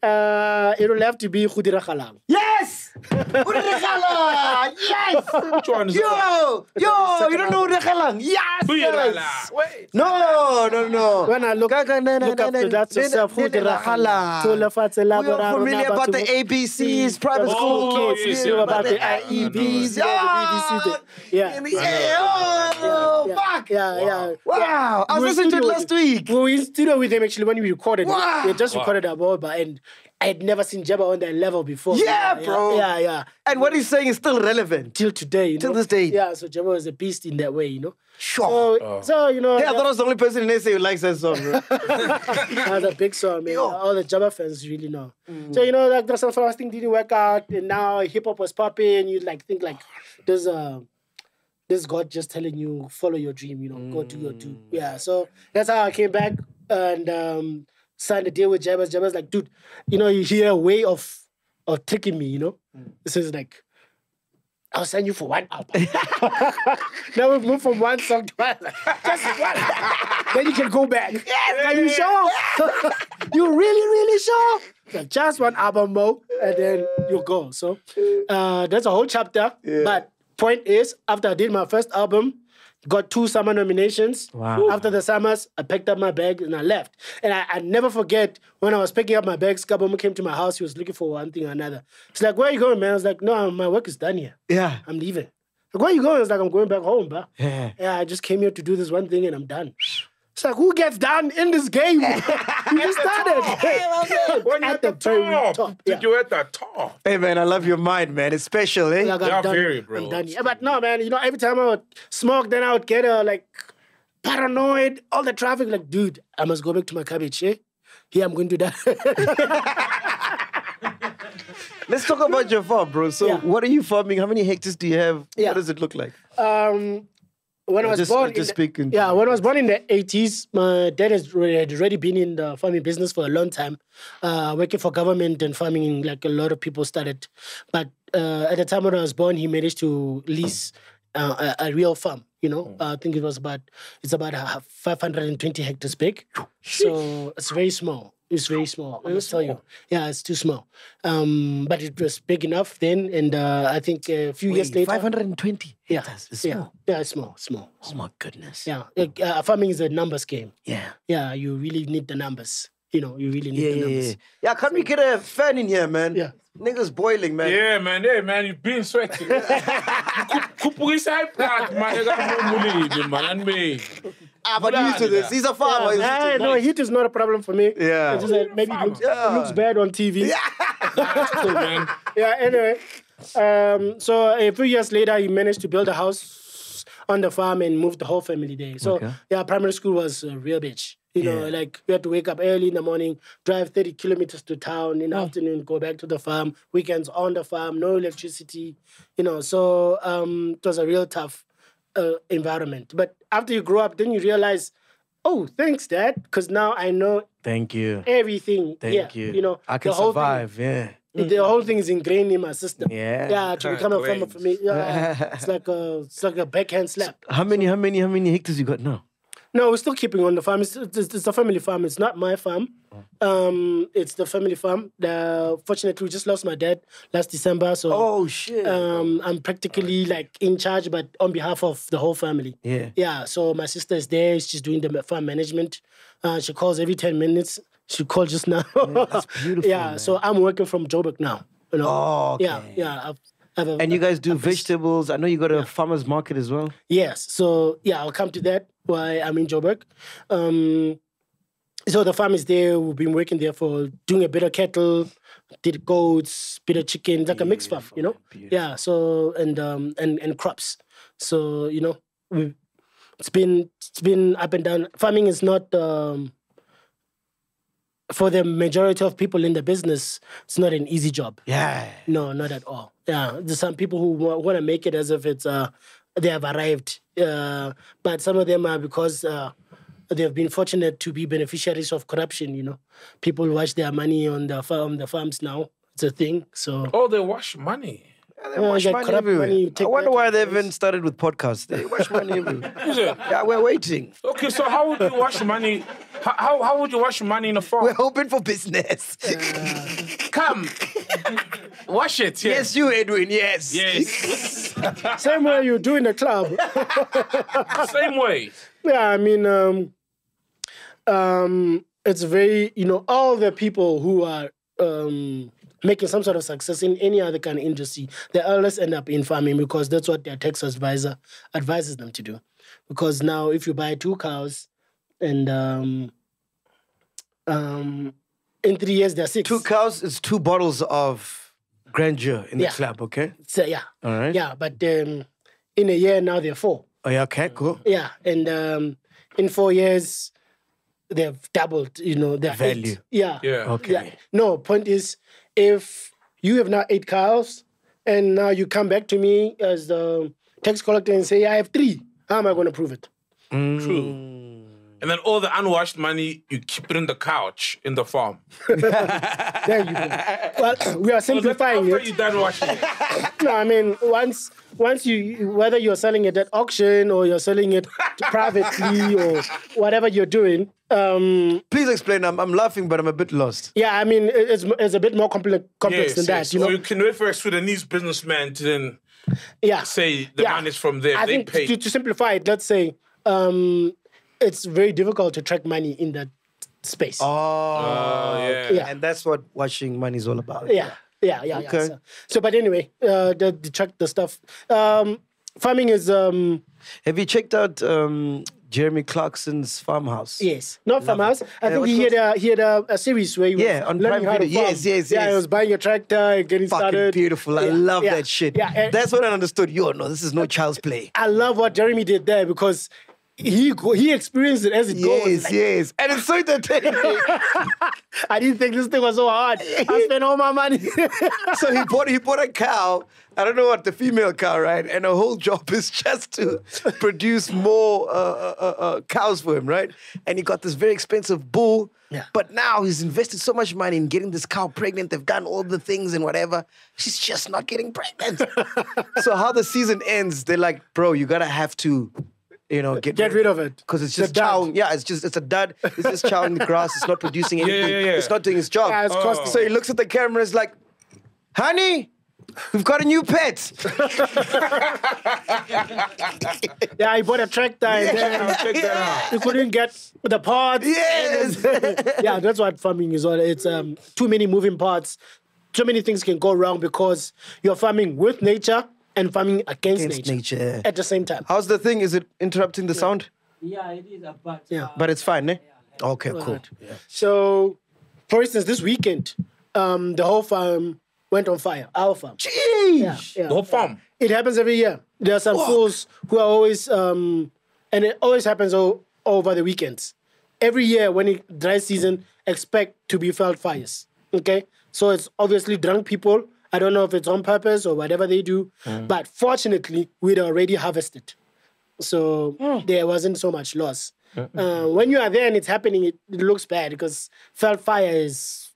Uh, it'll have to be Go Diragalang. Yes! Urekhala! Yes! Which one is that? Yo! Yo! You don't know Urekhala? Yes! Yes. Wait. No, no, no. When I look, Kaka, na, na, look na, up na, to that na, yourself, na, Go na, na, Diragalang. na. Lefatshe la We are familiar na about the ABCs, private Oh, school kids. yes, yeah, about the IEBs. IEBs, you know, the Yeah. yeah. Yeah. Oh, yeah, fuck. Yeah, yeah. Wow. I was listening to it last week. We were in studio with him actually when we recorded. Wow. We just Wow. Recorded our Boba and I had never seen Jabba on that level before. Yeah, bro. Yeah, yeah. And what he's saying is still relevant. Till today. You Till know? this day. Yeah, so Jabba was a beast in that way, you know. Sure. So, oh. so you know, Hey, I thought I was the only person in SA who likes that song, bro. That's a big song, man. Yo. All the Jabba fans really know. Mm. So you know, like the first thing didn't work out, and now hip hop was popping. You like think like there's a uh, there's God just telling you follow your dream. You know, go do your do. Mm. Yeah. So that's how I came back and um, signed a deal with Jabba. Jabba's like, dude, you know, you hear a way of of tricking me. You know, this is like. I'll send you for one album. now we've moved from one song to another. Just one. then you can go back. Are you sure? you really, really sure? Just one album more, and then you go. So uh, that's a whole chapter. But point is, after I did my first album, got two SAMA nominations. Wow. After the SAMAs, I picked up my bag and I left. And I, I never forget when I was picking up my bags, Skabomo came to my house. He was looking for one thing or another. He's like, "Where are you going, man?" I was like, "No, um, my work is done here. Yeah. I'm leaving." Like, where are you going? I was like, "I'm going back home, bro." Yeah. Yeah, I just came here to do this one thing and I'm done. It's like, who gets down in this game? you just started. When you're At at the the top. top, Did yeah. you at the top? Hey, man, I love your mind, man. It's special, eh? Like, Yeah, very, bro. I'm done. Yeah, but no, man, you know, every time I would smoke, then I would get uh, like paranoid, all the traffic, like, dude, I must go back to my cabbage, eh? Here, I'm going to die. Let's talk about your farm, bro. So, Yeah. what are you farming? How many hectares do you have? Yeah. What does it look like? um, when I was Just- born, just in the- yeah, when I was born in the eighties, my dad has had already been in the farming business for a long time, uh, working for government and farming. Like a lot of people started, but uh, at the time when I was born, he managed to lease uh, a, a real farm. You know, Hmm. I think it was about it's about uh, 520 hectares big, so it's very small. It's very small. I must tell you, yeah, it's too small. Um, but it was big enough then, and uh, I think a few years later, 520 yeah, hectares. It's yeah, small. yeah, it's small, small. Oh, my goodness. Yeah, like, uh, farming is a numbers game. Yeah. Yeah, you really need the numbers. You know, you really need Yeah, the yeah, numbers. yeah. Yeah, can we get a fan in here, man? Yeah. Niggas boiling, man. Yeah, man. Hey, man, you've been sweating. Kupugisa iplat, man. You got man. And me. Ah, but used to this. He's a farmer. Yeah, used to no, heat is not a problem for me. Yeah. It's just that maybe it looks, Yeah. it looks bad on TV. That's cool, man. Yeah, anyway. Um, so a few years later, he managed to build a house on the farm and moved the whole family there. So, Okay. yeah, primary school was a real bitch. You know, Yeah. like we had to wake up early in the morning, drive 30 kilometers to town in the afternoon, go back to the farm, weekends on the farm, no electricity, you know. So um, it was a real tough uh, environment. But after you grow up, then you realize, oh, thanks, Dad, because now I know Thank you. everything. Thank yeah, you. You know, I can the whole thing- survive. Yeah. the whole thing is ingrained in my system. Yeah. Yeah, to become a farmer for me, yeah, it's like a it's like a backhand slap. How many? How many? How many hectares you got now? No, we're still keeping on the farm. It's, it's, it's a family farm. It's not my farm. Um, it's the family farm. The, fortunately, we just lost my dad last December, so Oh shit. um, I'm practically like in charge, but on behalf of the whole family. yeah. Yeah, so my sister is there. She's doing the farm management. Uh, she calls every 10 minutes. She called just now. that's beautiful, yeah, so I'm working from Joburg now. You know? Oh, okay. Yeah, yeah. I've, And you guys do vegetables. I know you got a farmers market as well. Yes. So yeah, I'll come to that. Why I'm in Joburg. Um, so the farm is there. We've been working there for doing a bit of cattle, did goats, bit of chicken, like a mixed farm, you know. Yeah. So and um and and crops. So you know we it's been it's been up and down. Farming is not um for the majority of people in the business. It's not an easy job. Yeah. No, not at all. Yeah, there's some people who want to make it as if it's uh they have arrived, uh, but some of them are because uh, they've been fortunate to be beneficiaries of corruption. You know, people wash their money on the farm, the farms now. It's a thing. So Oh, they wash money. They Yeah, wash get money corrupt everywhere. money, I wonder why they the haven't started with podcasts. They wash money everywhere. Yeah, we're waiting. Okay, so how would you wash money? How, how, how would you wash money in a farm? We're hoping for business. Come, wash it. Yeah. yes, you, Edwin. Yes. Yes. same way you do in the club. Same way. Yeah, I mean, um, um, it's very, you know, all the people who are um, making some sort of success in any other kind of industry, they always end up in farming because that's what their tax advisor advises them to do. Because now, if you buy two cows and um, um, in three years they're six. Two cows is two bottles of grandeur in the club, okay? So, yeah, All right. yeah, but um, in a year now they're four. Oh, yeah, okay, cool. Yeah, and um, in four years, they've doubled. You know their Value. Eight. Yeah. Yeah. Okay. Yeah. No point is, if you have now eight cows, and now you come back to me as the tax collector and say I have three, how am I going to prove it? True. Mm. And then all the unwashed money, you keep it in the couch in the farm. There you go. well, we are So simplifying after it. you done washing it. No, I mean once once you whether you're selling it at auction or you're selling it privately or whatever you're doing. Um, Please explain. I'm, I'm laughing, but I'm a bit lost. yeah, I mean it's it's a bit more complex complex Yes, than that. yes. You know, Or you can wait for a Sudanese businessman to then yeah. say the Yeah. money is from there. I they think pay. to, to simplify it, let's say um, it's very difficult to track money in that space. Oh, yeah. Yeah. And that's what washing money is all about. yeah, yeah, yeah, yeah. Okay. So, so, but anyway, uh, the, the track the stuff. Um, farming is um, Have you checked out um, Jeremy Clarkson's farmhouse? yes, not farmhouse. I Yeah, think he had a he had a, a series where he was Yeah, on learning Prime how to Video. farm. Yes, yes, Yeah, he was buying a tractor, and getting Fucking started. beautiful. I Yeah, love yeah, that shit. Yeah, and- That's what I understood. Yo, no, this is no child's play. I love what Jeremy did there because he he experienced it as it goes. Yes, Like, yes. And it's so entertaining. I didn't think this thing was so hard. I spent all my money. so he bought he bought a cow. I don't know what the female cow, right? And her whole job is just to produce more uh, uh, uh, uh, cows for him, right? And he got this very expensive bull. Yeah. But now he's invested so much money in getting this cow pregnant. They've done all the things and whatever. She's just not getting pregnant. so how the season ends, they're like, bro, you gotta have to, you know, get Get rid of it. because it's just dud. chowing. Yeah, it's just it's a dud. It's just chowing the grass. It's not producing anything. yeah, yeah. It's not doing its job. Yeah, it's cost- So he looks at the camera. It's like, honey, we've got a new pet. Yeah, he bought a tractor and then Check that out. he couldn't get the parts. Yes. yeah, that's what farming is all. It's um too many moving parts. Too many things can go wrong because you're farming with nature and farming against, Against nature, nature. at the same time. How's the thing? Is it interrupting the sound? Yeah, it is, uh, but Yeah. uh, But it's fine, eh? Okay, cool. So, for instance, this weekend, um, the whole farm went on fire. Our farm. Jeez. Yeah, yeah. The whole farm. It happens every year. There are some fools who are always, um, and it always happens o- over the weekends. Every year when it dry season, expect to be veld fires. Okay, so it's obviously drunk people. I don't know if it's on purpose or whatever they do, but fortunately, we'd already harvested, so there wasn't so much loss. Uh, when you are there and it's happening, it, it looks bad because veld fire is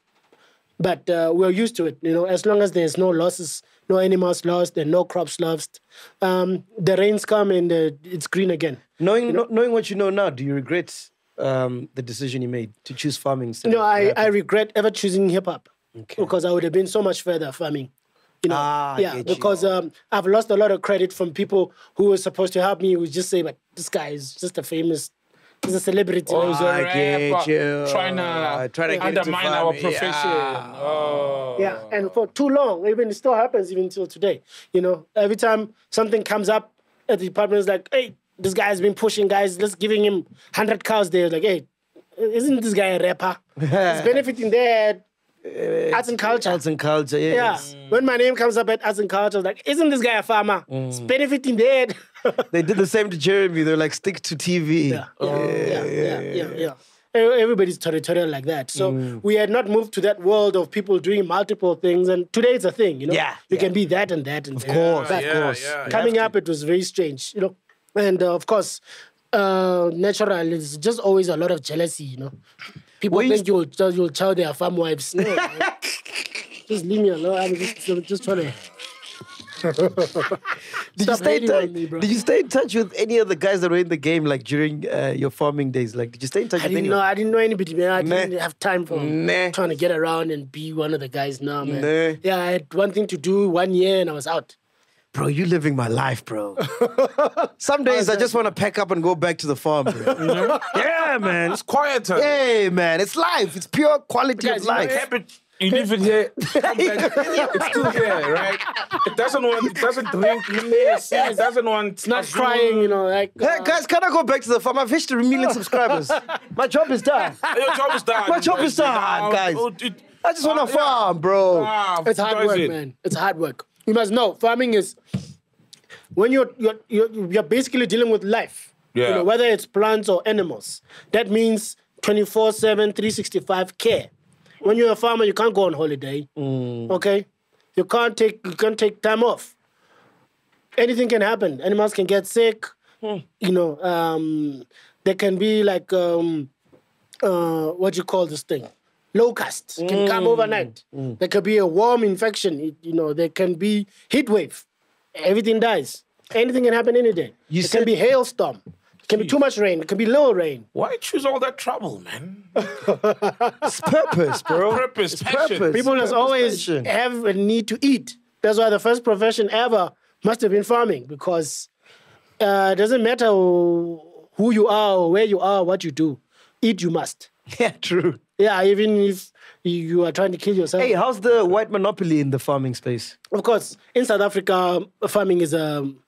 but uh, we're used to it. You know, as long as there's no losses, no animals lost, and no crops lost, um, the rains come and uh, it's green again. Knowing kno- knowing what you know now, do you regret um, the decision you made to choose farming? Instead You know, of I. I regret ever choosing hip hop Okay. because I would have been so much further farming. You know, Ah, yeah, because um, I've lost a lot of credit from people who were supposed to help me. Who just say, "But this guy is just a famous, he's a celebrity." Oh, he's a I get rapper you. Trying Uh, to, trying to get into undermine our profession. yeah. Oh. Yeah, and for too long, even it still happens even till today. You know, every time something comes up at the department, it's like, hey, this guy's been pushing guys. Let's giving him hundred cows. There, like, hey, isn't this guy a rapper? He's benefiting there. At Arts and culture. Arts and culture, Yeah. yes. When my name comes up at arts and culture, it's like, isn't this guy a farmer? He's benefiting dead. They did the same to Jeremy. They're like, stick to TV. Yeah, yeah, yeah, yeah, yeah, yeah. E- Everybody's territorial like that. So Mm. we had not moved to that world of people doing multiple things, and today it's a thing. You know, Yeah, you yeah. can be that and that. And of course, but of course. Yeah, yeah, you coming up, it was very strange. You know, and uh, of course, uh, natural. It's just always a lot of jealousy, you know. People Well, think you'll you'll tell their farm wives. No, just leave me alone. I'm just, I'm just trying to. Did you, stay in touch, me, did you stay in touch with any of the guys that were in the game, like during uh, your farming days? Like, did you stay in touch I with didn't anyone? know. I didn't know anybody, man. I Nah. didn't have time for Nah. trying to get around and be one of the guys now, man. Nah. Yeah, I had one thing to do one year and I was out. Bro, you're living my life, bro. Some days I just want to pack up and go back to the farm, bro. yeah, man. It's quieter. Hey, man, it's life. It's pure quality Guys, of you know, life. Yeah, but you leave it here. come back, it's still here, right? It doesn't want. It doesn't drink. It doesn't want. It's not crying, you know, like. Hey, uh, guys, can I go back to the farm? I've reached a million subscribers. My job is done. Your job is done. My job is done, guys. oh, I just want uh, to yeah. farm, bro. Ah, It's hard work, it? man. It's hard work. You must know, farming is when you're you're you're, you're basically dealing with life. You know, whether it's plants or animals. That means 24/7, 365 care. When you're a farmer, you can't go on holiday. Okay, you can't take you can't take time off. Anything can happen. Animals can get sick. You know, um, there can be like um, uh, what do you call this thing? Locusts can come overnight. There could be a warm infection. It- you know, there can be heat wave. Everything dies. Anything can happen any day. You it said- can be hailstorm. It can be too much rain. It can be little rain. Why choose all that trouble, man? It's purpose, bro. Purpose, It's passion. purpose. People must always passion. have a need to eat. That's why the first profession ever must have been farming because uh, it doesn't matter who you are or where you are, what you do. Eat you must. Yeah, true. Yeah, even if you- are trying to kill yourself. Hey, how's the white monopoly in the farming space? Of course, in South Africa, farming is um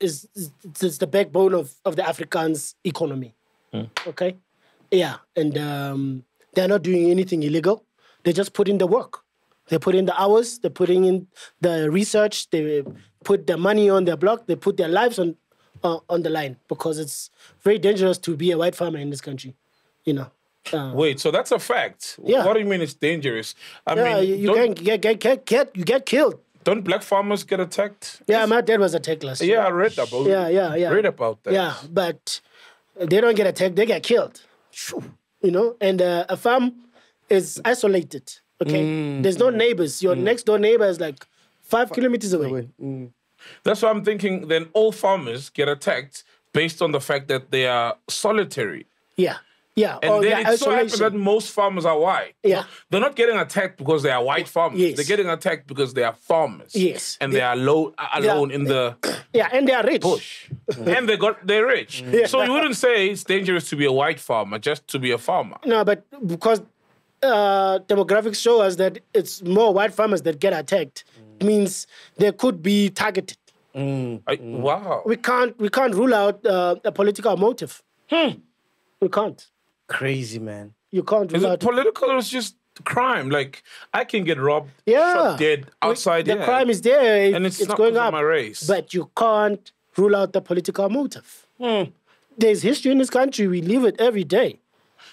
is, is it's the backbone of, of the Afrikaans economy. Okay, yeah, and um, they're not doing anything illegal. They just put in the work. They put in the hours. They're putting in the research. They put their money on their block. They put their lives on uh, on the line because it's very dangerous to be a white farmer in this country. You know. Uh, Wait, so that's a fact. Yeah. What do you mean it's dangerous? I yeah, mean, you, can get, get, get, get you get killed. don't black farmers get attacked? Yeah, my dad was attacked last year. Yeah, I read about. Yeah, yeah, yeah. Read about that. Yeah, but they don't get attacked; they get killed. You know, and uh, a farm is isolated. Okay, Mm. there's no neighbors. Your next door neighbor is like five kilometers away. That's why I'm thinking. Then all farmers get attacked based on the fact that they are solitary. Yeah, yeah. And or then yeah, it so happens that most farmers are white. Yeah. They're not getting attacked because they are white farmers. Yes. They're getting attacked because they are farmers. Yes. And they are low, alone in the Yeah, and they are rich. bush. and they got they're rich. So you wouldn't say it's dangerous to be a white farmer, just to be a farmer. No, but because uh, demographics show us that it's more white farmers that get attacked, It means they could be targeted. I- wow. We can't we can't rule out uh, a political motive. Hmm. We can't. Crazy, man. You can't Is it political or is just crime? Like I can get robbed, Yeah. shot dead outside the here. crime is there. it- And it's not going up. my race. But you can't rule out the political motive. Hmm. There's history in this country. We live it every day.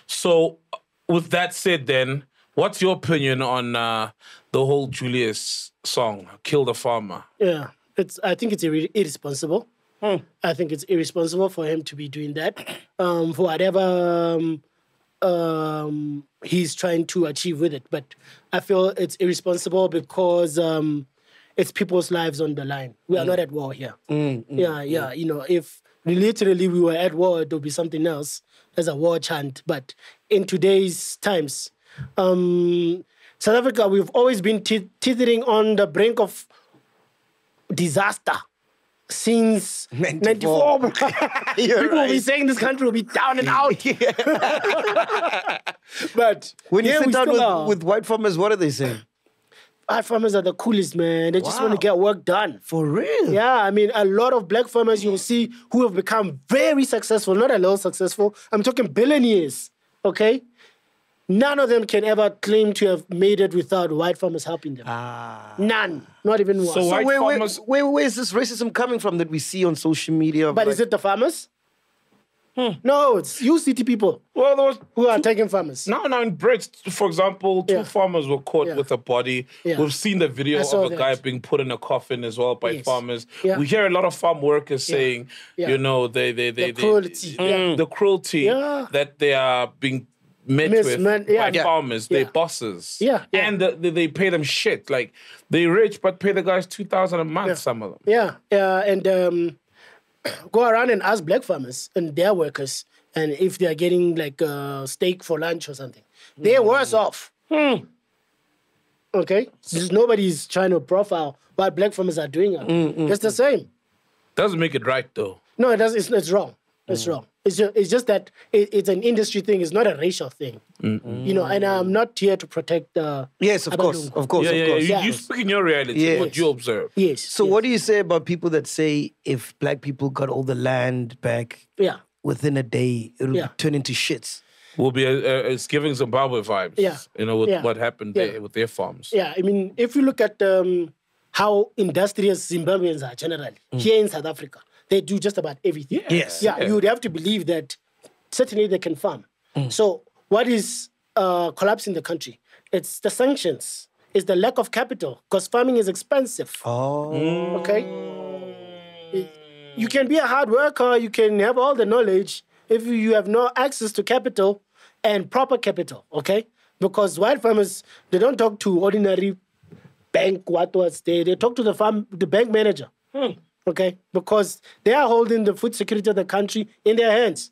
So, uh, with that said, then, what's your opinion on uh, the whole Julius song, "Kill the Farmer"? Yeah, it's. I think it's irre- irresponsible. Hmm. I think it's irresponsible for him to be doing that. Um, for whatever um, um, he's trying to achieve with it, but I feel it's irresponsible because um, it's people's lives on the line. We are Hmm. not at war here. yeah, yeah. You know, if literally we were at war, it would be something else as a war chant. But in today's times, um, South Africa, we've always been te- teetering on the brink of disaster since 94. 94. You're People will be saying this country will be down and out. but When you sit down with, are. with white farmers, what are they saying? Our farmers are the coolest, man. They just want to get work done. For real? Yeah, I mean, a lot of black farmers you'll see who have become very successful, not a little successful. I'm talking billionaires, okay? None of them can ever claim to have made it without white farmers helping them. Ah. None, not even one. So So White where, where, farmers- where, where is this racism coming from that we see on social media? but like- is it the farmers? No, it's you city people Well, there was who are taking farmers. now now in Brits, for example, two Yeah. farmers were caught Yeah. with a body. Yeah. We've seen the video of a that. guy being put in a coffin as well by Yes. farmers. Yeah. We hear a lot of farm workers saying, Yeah. you know, they they they, The they- cruelty. Yeah. the cruelty Yeah. that they are being met with man- yeah. by Yeah. farmers, their bosses. Yeah, yeah. And the, they, they pay them shit. Like they're rich but pay the guys two thousand a month, some of them. Yeah, yeah, and um, go around and ask black farmers and their workers, and if they are getting like uh, steak for lunch or something, they're hmm. worse off. Hmm. Okay, Just nobody's trying to profile what black farmers are doing. Mm, mm, it's the mm. same. Doesn't make it right though. No, it doesn't. It's, it's wrong. It's hmm. wrong. It's just, it's just that it, it's an industry thing. It's not a racial thing. You know, and I'm not here to protect. Uh, Yes, of course, of course, Yeah, of yeah, course. You, Yeah. you speak in your reality, Yes. what you observe. Yes. So, yes. what do you say about people that say if black people got all the land back Yeah. within a day, it'll Yeah. turn into shits? will be a, a, it's giving Zimbabwe vibes. Yeah. You know, with Yeah. what happened Yeah. there with their farms. Yeah, I mean, if you look at um, how industrious Zimbabweans are generally here in South Africa, they do just about everything. Yes. Yeah, Yeah. you would have to believe that certainly they can farm. So, what is uh, collapsing the country? It's the sanctions, it's the lack of capital because farming is expensive. Oh. Okay? You can be a hard worker, you can have all the knowledge if you have no access to capital and proper capital, okay? Because white farmers, they don't talk to ordinary bank what was there. They talk to the farm, the bank manager, okay? Because they are holding the food security of the country in their hands.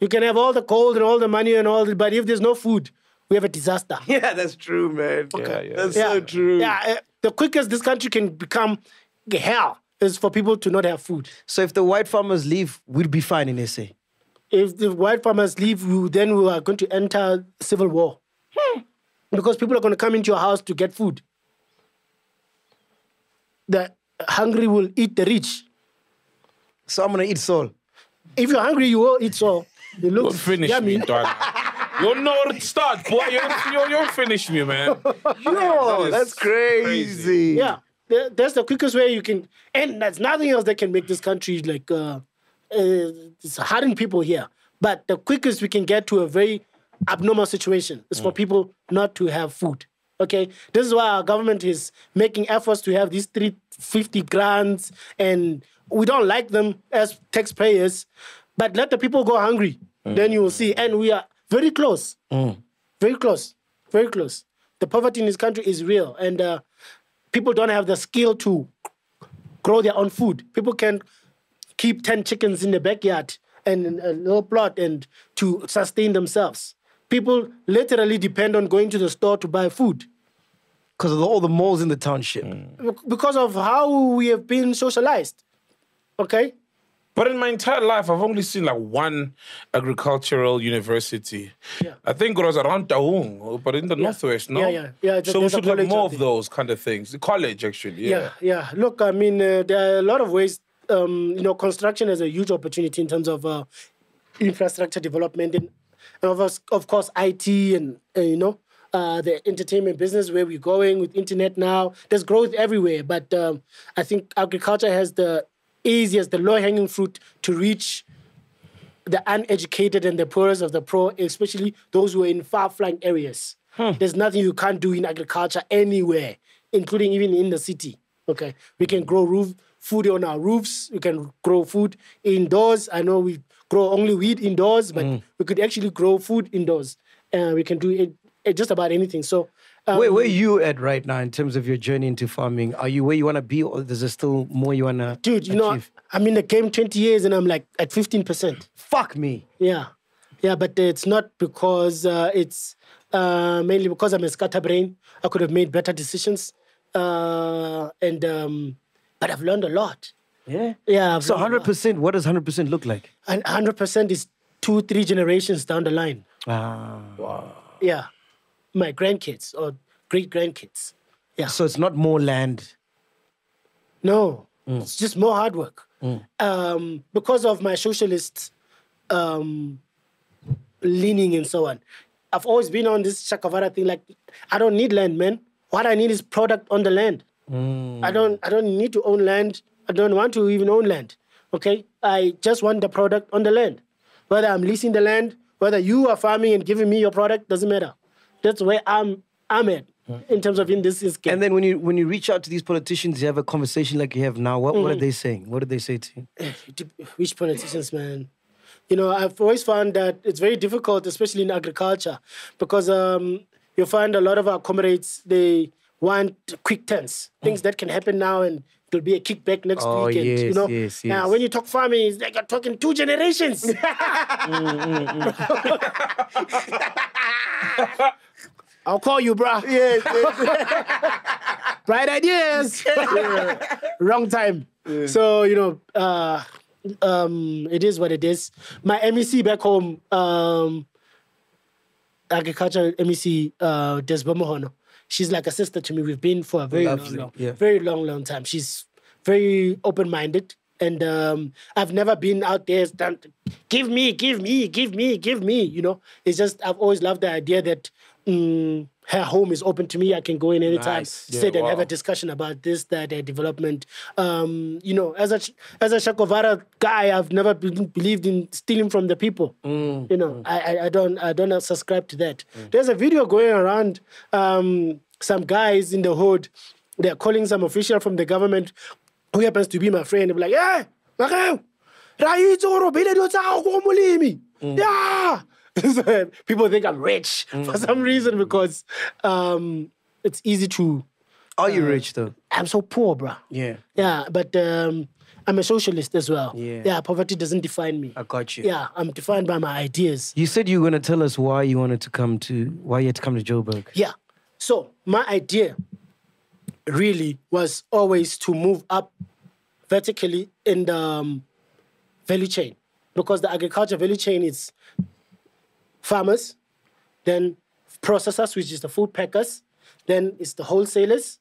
You can have all the gold and all the money and all, the, but if there's no food, we have a disaster. Yeah, that's true, man. Yeah, yeah. That's so true. Yeah, uh, the quickest this country can become hell is for people to not have food. So, if the white farmers leave, we'll be fine in SA. If the white farmers leave, we, then we are going to enter civil war. Because people are going to come into your house to get food. The hungry will eat the rich. So, I'm going to eat Sol. If you're hungry, you will eat so. It Don't finish yummy. me, dog. You don't know where to start, boy. You you you finish me, man. Yo, is that's crazy. Yeah, that's the quickest way you can, and there's nothing else that can make this country like uh, uh, it's hurting people here. But the quickest we can get to a very abnormal situation is for people not to have food. Okay, this is why our government is making efforts to have these 350 grants, and we don't like them as taxpayers. But let the people go hungry, then you will see. And we are very close, very close, very close. The poverty in this country is real, and uh, people don't have the skill to grow their own food. People can keep 10 chickens in the backyard and a little plot and to sustain themselves. People literally depend on going to the store to buy food Because of all the malls in the township. because of how we have been socialized. Okay? But in my entire life, I've only seen like one agricultural university. Yeah. I think it was around Taung, but in the northwest, no? Yeah, yeah, yeah, th- So we should have more of those kind of things. The college, actually, yeah. Yeah, yeah. Look, I mean, uh, there are a lot of ways. Um, you know, construction is a huge opportunity in terms of uh, infrastructure development and, and of, course, of course, IT and uh, you know uh, the entertainment business where we're going with internet now. There's growth everywhere, but um, I think agriculture has the easiest, the low hanging fruit to reach the uneducated and the poorest of the poor, especially those who are in far flung areas. There's nothing you can't do in agriculture anywhere, including even in the city. Okay, we can grow roof food on our roofs. We can grow food indoors. I know we grow only wheat indoors, but we could actually grow food indoors. Uh, we can do it just about anything. So, um, Where, where you at right now in terms of your journey into farming? Are you where you want to be, or is there still more you want to dude, you know, I'm in the game 20 years and I'm like at 15%. Fuck me. Yeah, yeah, but it's not because uh, it's uh, mainly because I'm a scatterbrain. I could have made better decisions, uh, and um, but I've learned a lot. Yeah. Yeah, I've So learned a lot. 100%, what does 100% look like? And 100% is two, three generations down the line. Ah. Wow. Yeah, my grandkids or great grandkids. Yeah, So it's not more land. no, it's just more hard work. Um, because of my socialist um, leaning and so on. I've always been on this Che Guevara thing. Like, I don't need land, man. What I need is product on the land. I don't. I don't need to own land. I don't want to even own land. Okay, I just want the product on the land. whether I'm leasing the land, whether you are farming and giving me your product, doesn't matter. That's where I'm I'm at mm. in terms of in this is. And then when you when you reach out to these politicians, you have a conversation like you have now. What what are mm. they saying? What did they say to you? which politicians, man? You know, I've always found that it's very difficult, especially in agriculture, because um, you find a lot of our comrades they want quick turns, mm. things that can happen now and it'll be a kickback next Oh, weekend. you yes, know, yes, now yes. when you talk farming, it's like you're talking two generations. I'll call you, bruh. Yes, Bright ideas. Wrong time. So, you know, uh, um, it is what it is. My MEC back home, um, agriculture MEC, uh, she's like a sister to me. We've been for a very Lovely, long, long, yeah. very long, long time. She's very open-minded. And um, I've never been out there, stand, give me, give me, give me, give me. You know, it's just I've always loved the idea that mm, her home is open to me. I can go in anytime, Nice. Yeah, sit and have a discussion about this, that, uh, development. Um, you know, as a as a Che Guevara guy, I've never been, believed in stealing from the people. Mm, You know, I, I I don't I don't subscribe to that. There's a video going around. Um, some guys in the hood, they're calling some official from the government who happens to be my friend. They're like, "Hey, Makau, ra itse gore o beile dilo tsa gago ko molemi." Yeah. People think I'm rich for some reason because um, it's easy to. Are you rich though? I'm so poor, bruh. Yeah. Yeah, but um, I'm a socialist as well. Yeah. Yeah, poverty doesn't define me. I got you. Yeah, I'm defined by my ideas. You said you were gonna tell us why you wanted to come to why you had to come to Joburg. Yeah. So my idea really was always to move up vertically in the um, value chain because the agriculture value chain is farmers, then processors, which is the food packers, then it's the wholesalers,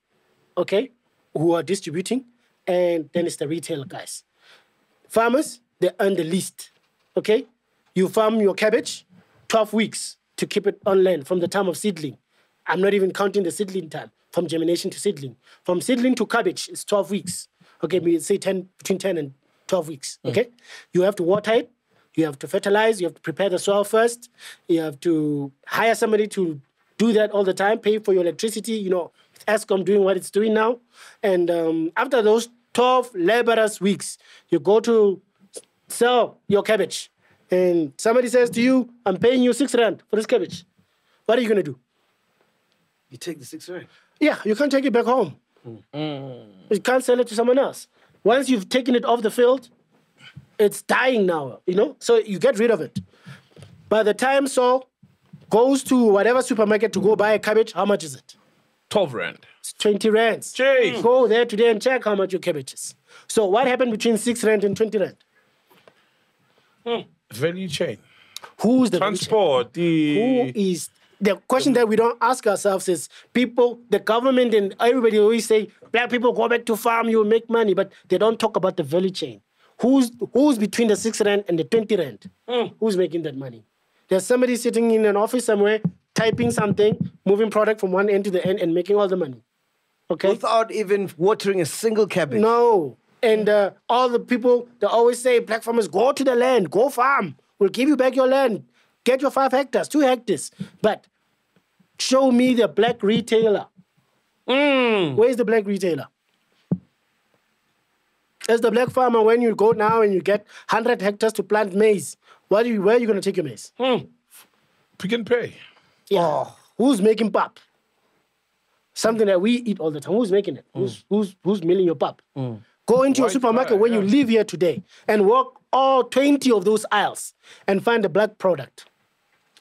okay, who are distributing, and then it's the retail guys. Farmers, they earn the least, okay? You farm your cabbage, 12 weeks to keep it on land from the time of seedling. I'm not even counting the seedling time from germination to seedling. From seedling to cabbage, it's 12 weeks. Okay, we say 10, between 10 and 12 weeks, mm. okay? You have to water it, you have to fertilize, you have to prepare the soil first, you have to hire somebody to do that all the time, pay for your electricity, you know, Eskom doing what it's doing now. And um, after those 12 laborious weeks, you go to sell your cabbage. And somebody says to you, I'm paying you six rand for this cabbage. What are you going to do? You take the six rand. Yeah, you can't take it back home. You can't sell it to someone else. Once you've taken it off the field, it's dying now, you know? So you get rid of it. By the time Sol goes to whatever supermarket to go buy a cabbage, how much is it? 12 rand. It's 20 rands. Jeez. Go there today and check how much your cabbage is. So what happened between 6 rand and 20 rand? Hmm. Value chain. Who's the Transport. Who The is the question that we don't ask ourselves is people, the government, and everybody always say black people go back to farm, you make money, but they don't talk about the value chain. Who's who's between the six rand and the twenty rand? Who's making that money? There's somebody sitting in an office somewhere, typing something, moving product from one end to the end, and making all the money. Okay. Without even watering a single cabbage. No. And uh, all the people they always say, black farmers, go to the land, go farm. We'll give you back your land. Get your five hectares, two hectares. But show me the black retailer. Where's the black retailer? As the black farmer, when you go now and you get 100 hectares to plant maize, what are you, where are you going to take your maize? Hmm. Pick n Pay. Yeah. Who's making pap? Something that we eat all the time. Who's making it? Hmm. Who's who's who's milling your pap? Hmm. Go into your supermarket guy, when you yeah. live here today and walk all 20 of those aisles and find a black product.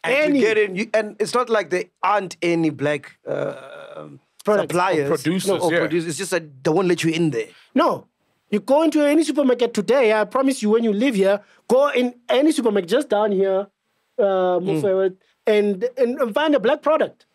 And Any- you get in, you, and it's not like there aren't any black uh, suppliers Or producers, no, or yeah. producers. It's just that they won't let you in there. No. You go into any supermarket today, I promise you, when you live here, go in any supermarket just down here, uh, move forward, and, and, and find a black product.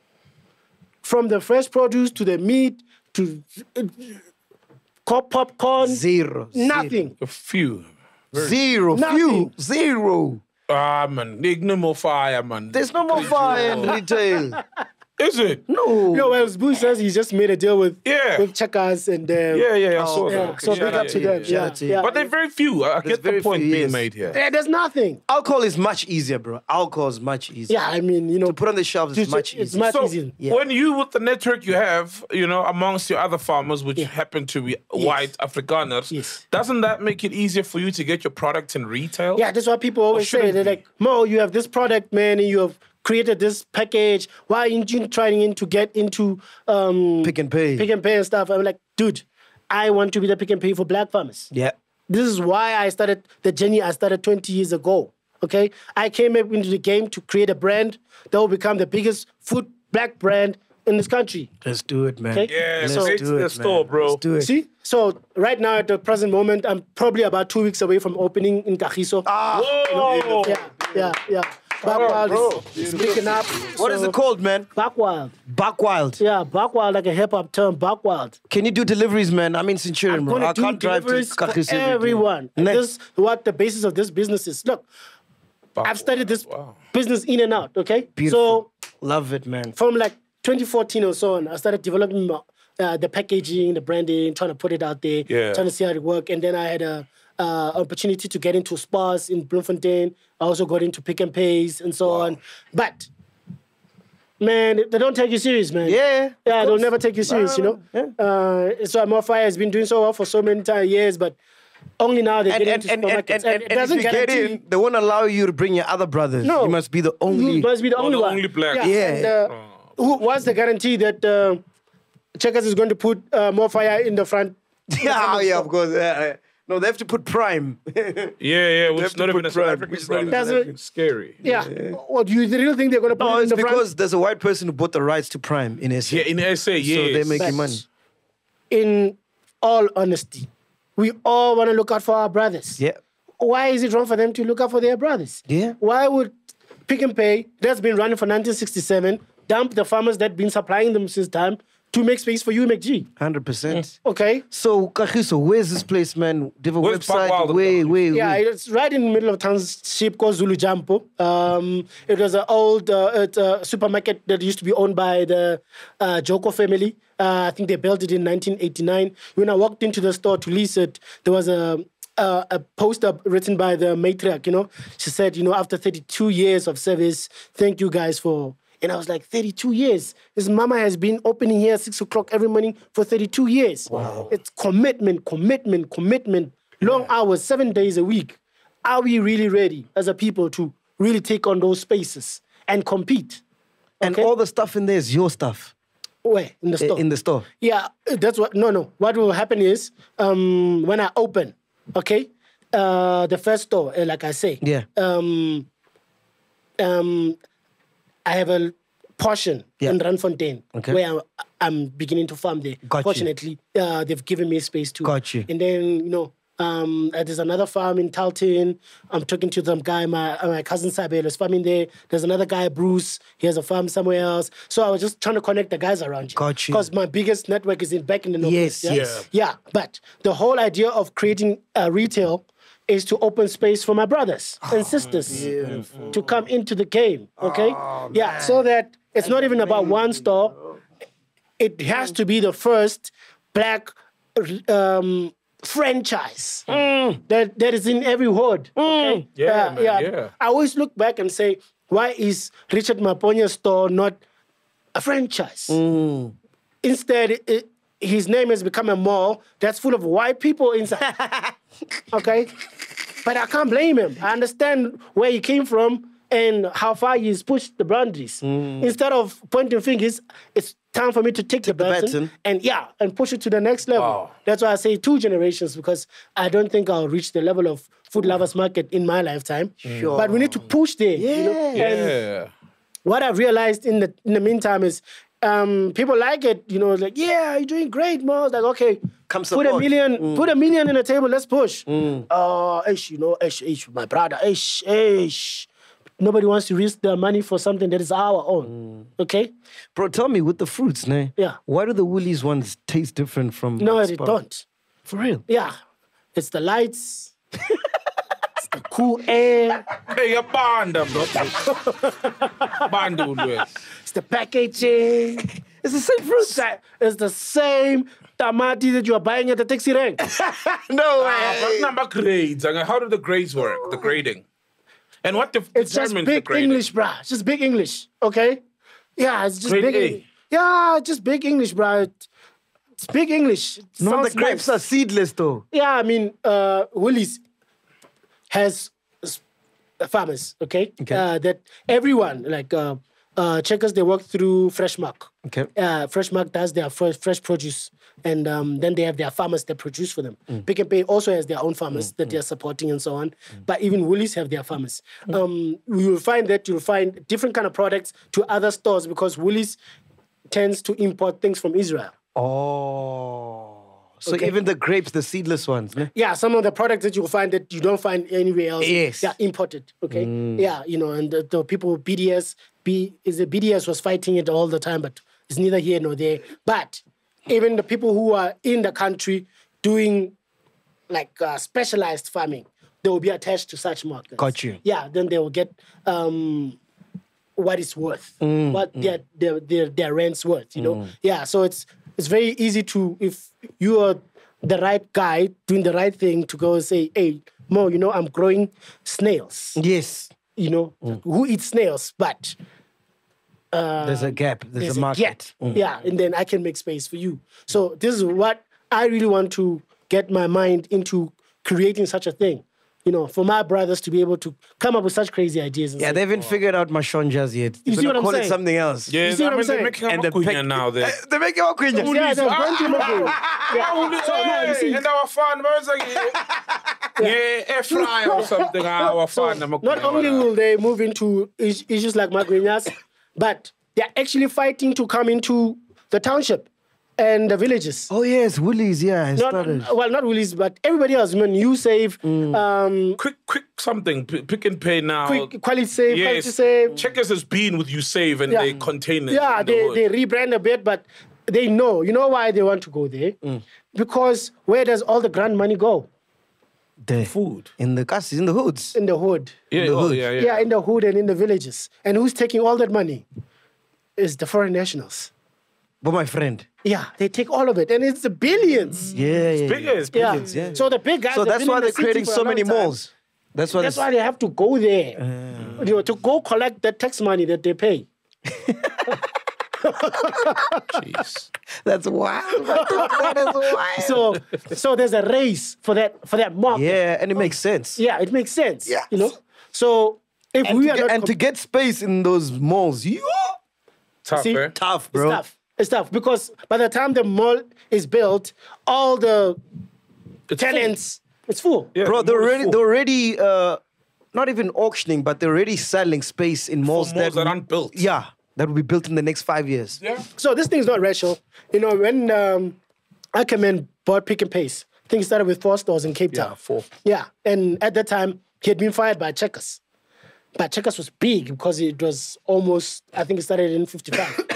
From the fresh produce to the meat to uh, popcorn, Zero. nothing. A few. Zero. Nothing. Few. Zero. Ah, man. There's no Morafe, man. There's no Morafe in retail. Is it? No. No, well, Boo says he just made a deal with Yeah. with checkers and um, Yeah, yeah, I saw okay, that. yeah. So Shout big up to to you, them. shout Yeah, out to you. yeah. But they're very few. I get the point few, being yes. made here. Yeah, there's nothing. Alcohol is much easier, bro. Alcohol is much easier. Yeah, I mean, you know, To put on the shelves is It's- much it's easier. much So easier. Yeah. when you with the network you have, you know, amongst your other farmers, which Yeah. happen to be white Afrikaners, Yes. doesn't that make it easier for you to get your product in retail? Yeah, that's what people always say. shouldn't They're like, Mo, you have this product, man, and you have created this package. Why aren't you trying in to get into um, Pick n Pay. Pick n Pay and stuff? I'm like, dude, I want to be the Pick n Pay for black farmers. yeah. This is why I started the journey I started 20 years ago. Okay, I came up into the game to create a brand that will become the biggest food black brand in this country. Let's do it, man. Okay. Yeah, Let's so do it, the man. store, bro. Let's do it. See, so right now at the present moment, I'm probably about two weeks away from opening in Kagiso. Ah, Whoa! Yeah, yeah, yeah. Bakwild bro. is, is picking up. what is so- it called, man? Bakwild. Bakwild. Yeah, backwild like a hip hop term. Bakwild. Can you do deliveries, man? I'm in Centurion, I'm bro. gonna I can't drive to deliveries for Kagiso every day. everyone. And Next. this is what the basis of this business is. Look, I've studied this Wow. business in and out. Okay, Beautiful. so Love it, man. from like 2014 or so on, I started developing uh, the packaging, the branding, trying to put it out there, Yeah. trying to see how it work. And then I had a uh, opportunity to get into Spars in Bloemfontein. I also got into Pick n Pays and so on. But man, they don't take you serious, man. Yeah, yeah, they'll never take you serious, you know. Uh, so Morafe has been doing so well for so many time years, but only now they And, get and, into and, and, supermarkets. and, and, it and if doesn't you get in, they won't allow you to bring your other brothers. No. You must be the only. You must be the only the one. only black. Yeah. Yeah. And, uh, who, what's the guarantee that uh, Checkers is going to put uh, Morafe in the front? yeah, yeah, of course. Yeah, yeah. No, they have to put Prime. Yeah, yeah, which have is to not even put a South pride, African which is not even It's scary. Yeah. What do you really think they're going to put no, it in it's the because front? there's a white person who bought the rights to Prime in SA. Yeah, in SA, yeah. So they're making But money. In all honesty, we all want to look out for our brothers. Yeah. Why is it wrong for them to look out for their brothers? Yeah. Why would Pick n Pay, that's been running for 1967, dump the farmers that have been supplying them since time to make space for you, MacG? 100%. Okay. So, Kagiso, where's this place, man? Do you have a Where's website? Bakwild? Where, where, Yeah, where? it's right in the middle of township called Zulu Jampo. Um, it was an old uh, it's a supermarket that used to be owned by the uh, Joko family. Uh, I think they built it in 1989. When I walked into the store to lease it, there was a a, a poster written by the matriarch. You know, she said, you know, after 32 years of service, thank you guys for. And I was like, 32 years. His mama has been opening here at six o'clock every morning for 32 years. Wow. It's commitment, commitment, commitment. Long hours, seven days a week. Are we really ready as a people to really take on those spaces and compete? And Okay. all the stuff in there is your stuff Where? In the store. in the store. Yeah, that's what. No, no. What will happen is um, when I open, okay, uh, the first store, uh, like I say, Yeah. um, um, I have a portion Yeah. in Randfontein Okay. where I'm, I'm beginning to farm there. Got. Fortunately, uh, they've given me space too. Got you. And then you know. Um, uh, there's another farm in Tarlton. I'm talking to some guy, my uh, my cousin Sabel is farming there. There's another guy, Bruce. He has a farm somewhere else. So I was just trying to connect the guys around you. Got you. Because my biggest network is in back in the north. Yes, yeah? yes. Yeah, but the whole idea of creating a retail is to open space for my brothers Ah, and sisters to come into the game. Okay, Oh, yeah, so that it's not even about one store. It has to be the first black um, franchise that that is in every hood. Okay? Yeah, Uh, man, yeah. I always look back and say, why is Richard Maponya's store not a franchise? Instead, it, his name has become a mall that's full of white people inside. okay? But I can't blame him. I understand where he came from and how far he's pushed the boundaries. Mm. Instead of pointing fingers, it's time for me to take, the, the baton baton. and yeah, and push it to the next level. Wow. That's why I say two generations because I don't think I'll reach the level of food lovers market in my lifetime. Sure. But we need to push there. You know? And Yeah. what I've realized in the in the meantime is um, people like it, you know, like, yeah, you're doing great, Mo. Like, okay, Come put a support. million, put a million in the table, let's push. Uh, ish, you know, ish, ish, my brother, ish, ish. Nobody wants to risk their money for something that is our own. Okay? Bro, tell me with the fruits, ne? Yeah. Why do the Woolies ones taste different from No, they don't. For real? Yeah. It's the lights. it's cool air. Hey, ya banda, bro. Banda ulwes. It's the packaging. It's the same fruit. Sa- It's the same tamati that you are buying at the taxi rank. No Ah, but way. number grades. How do the grades work? The grading. And what def- It's just determines the big? English, bruh. It's just big English, okay? Yeah, it's just Grade big. A. Yeah, just big English, bruh. It's big English. It No, the grapes nice. are seedless though. Yeah, I mean, uh, Woolies has farmers, okay? Okay. Uh, that everyone, like uh, uh, checkers, they work through Freshmark. Okay. Uh, Freshmark does their fresh, fresh produce, and um, then they have their farmers that produce for them. Mm. Pick n Pay also has their own farmers that they're supporting and so on. But even Woolies have their farmers. Mm. Um, you will find that you'll find different kind of products to other stores because Woolies tends to import things from Israel. Oh. So Okay. even the grapes, the seedless ones, ne? Yeah, some of the products that you'll find that you don't find anywhere else, Yes. they're imported. Okay, yeah, you know, and the, the people BDS, B is the BDS was fighting it all the time, but it's neither here nor there. But even the people who are in the country doing like uh, specialized farming, they will be attached to such markets. Got you. Yeah, then they will get um, what it's worth, what their, their their their rent's worth. You know, yeah. So it's it's very easy to if you are the right guy doing the right thing to go and say, hey, Mo, you know, I'm growing snails. Yes. You know, mm. who eats snails? But uh, There's a gap. There's, there's a a market. gap. Mm. Yeah, and then I can make space for you. So this is what I really want to get my mind into creating such a thing. You know, for my brothers to be able to come up with such crazy ideas. And Yeah, say, they haven't figured out mashonjas yet. You They're see what I'm call saying? it something else. Yeah, see what I I'm mean, they're saying? making And a the makunya pack- now. There. They make it all queen. yeah, there's plenty more things. Yeah. So, no, you see- and our fun, man, it's like, yeah, air fryer or something. Our fun. I'm Not only will they move into issues like Magrinas, but they're actually fighting to come into the township and the villages. Oh yes, Woolies. Yeah, I Not, started. well, not Woolies, but everybody else. I mean, you save, um, quick, quick something. P- Pick n Pay now. quick quality save, quality save. Checkers has been with you save and Yeah. they contain it. Yeah, in the they, they rebrand a bit, but they know. You know why they want to go there? Because where does all the grand money go? There. food. in the castles, in the hoods. In the hood. Yeah, the oh, hood. yeah, yeah. Yeah, in the hood and in the villages. And who's taking all that money? Is the foreign nationals. But my friend. Yeah, they take all of it, and it's the billions. Yeah, yeah. bigger, yeah. it's Yeah. Billions, yeah. So the big guys. So that's why they're city creating so many time. malls. That's why. That's why they have to go there. Ah. You know, to go collect the tax money that they pay. Jeez. That's wild. that is wild. So, so there's a race for that for that market. yeah, and it makes sense. Yeah, it makes sense. Yeah, You know. So if And, we to are get, not and to get space in those malls, you Tough, See? eh? tough, it's bro. It's tough because by the time the mall is built, all the It's tenants, it's full. Yeah, Bro, the they're already full. they're already uh, not even auctioning, but they're already selling space in malls, malls that aren't built. Yeah, that will be built in the next five years. Yeah. So this thing's not rational. You know, when um, Ackerman bought Pick n Pays, I think he started with four stores in Cape Town. Yeah, four. Yeah, and at that time he had been fired by Checkers. But Checkers was big because it was almost. I think it started in '55.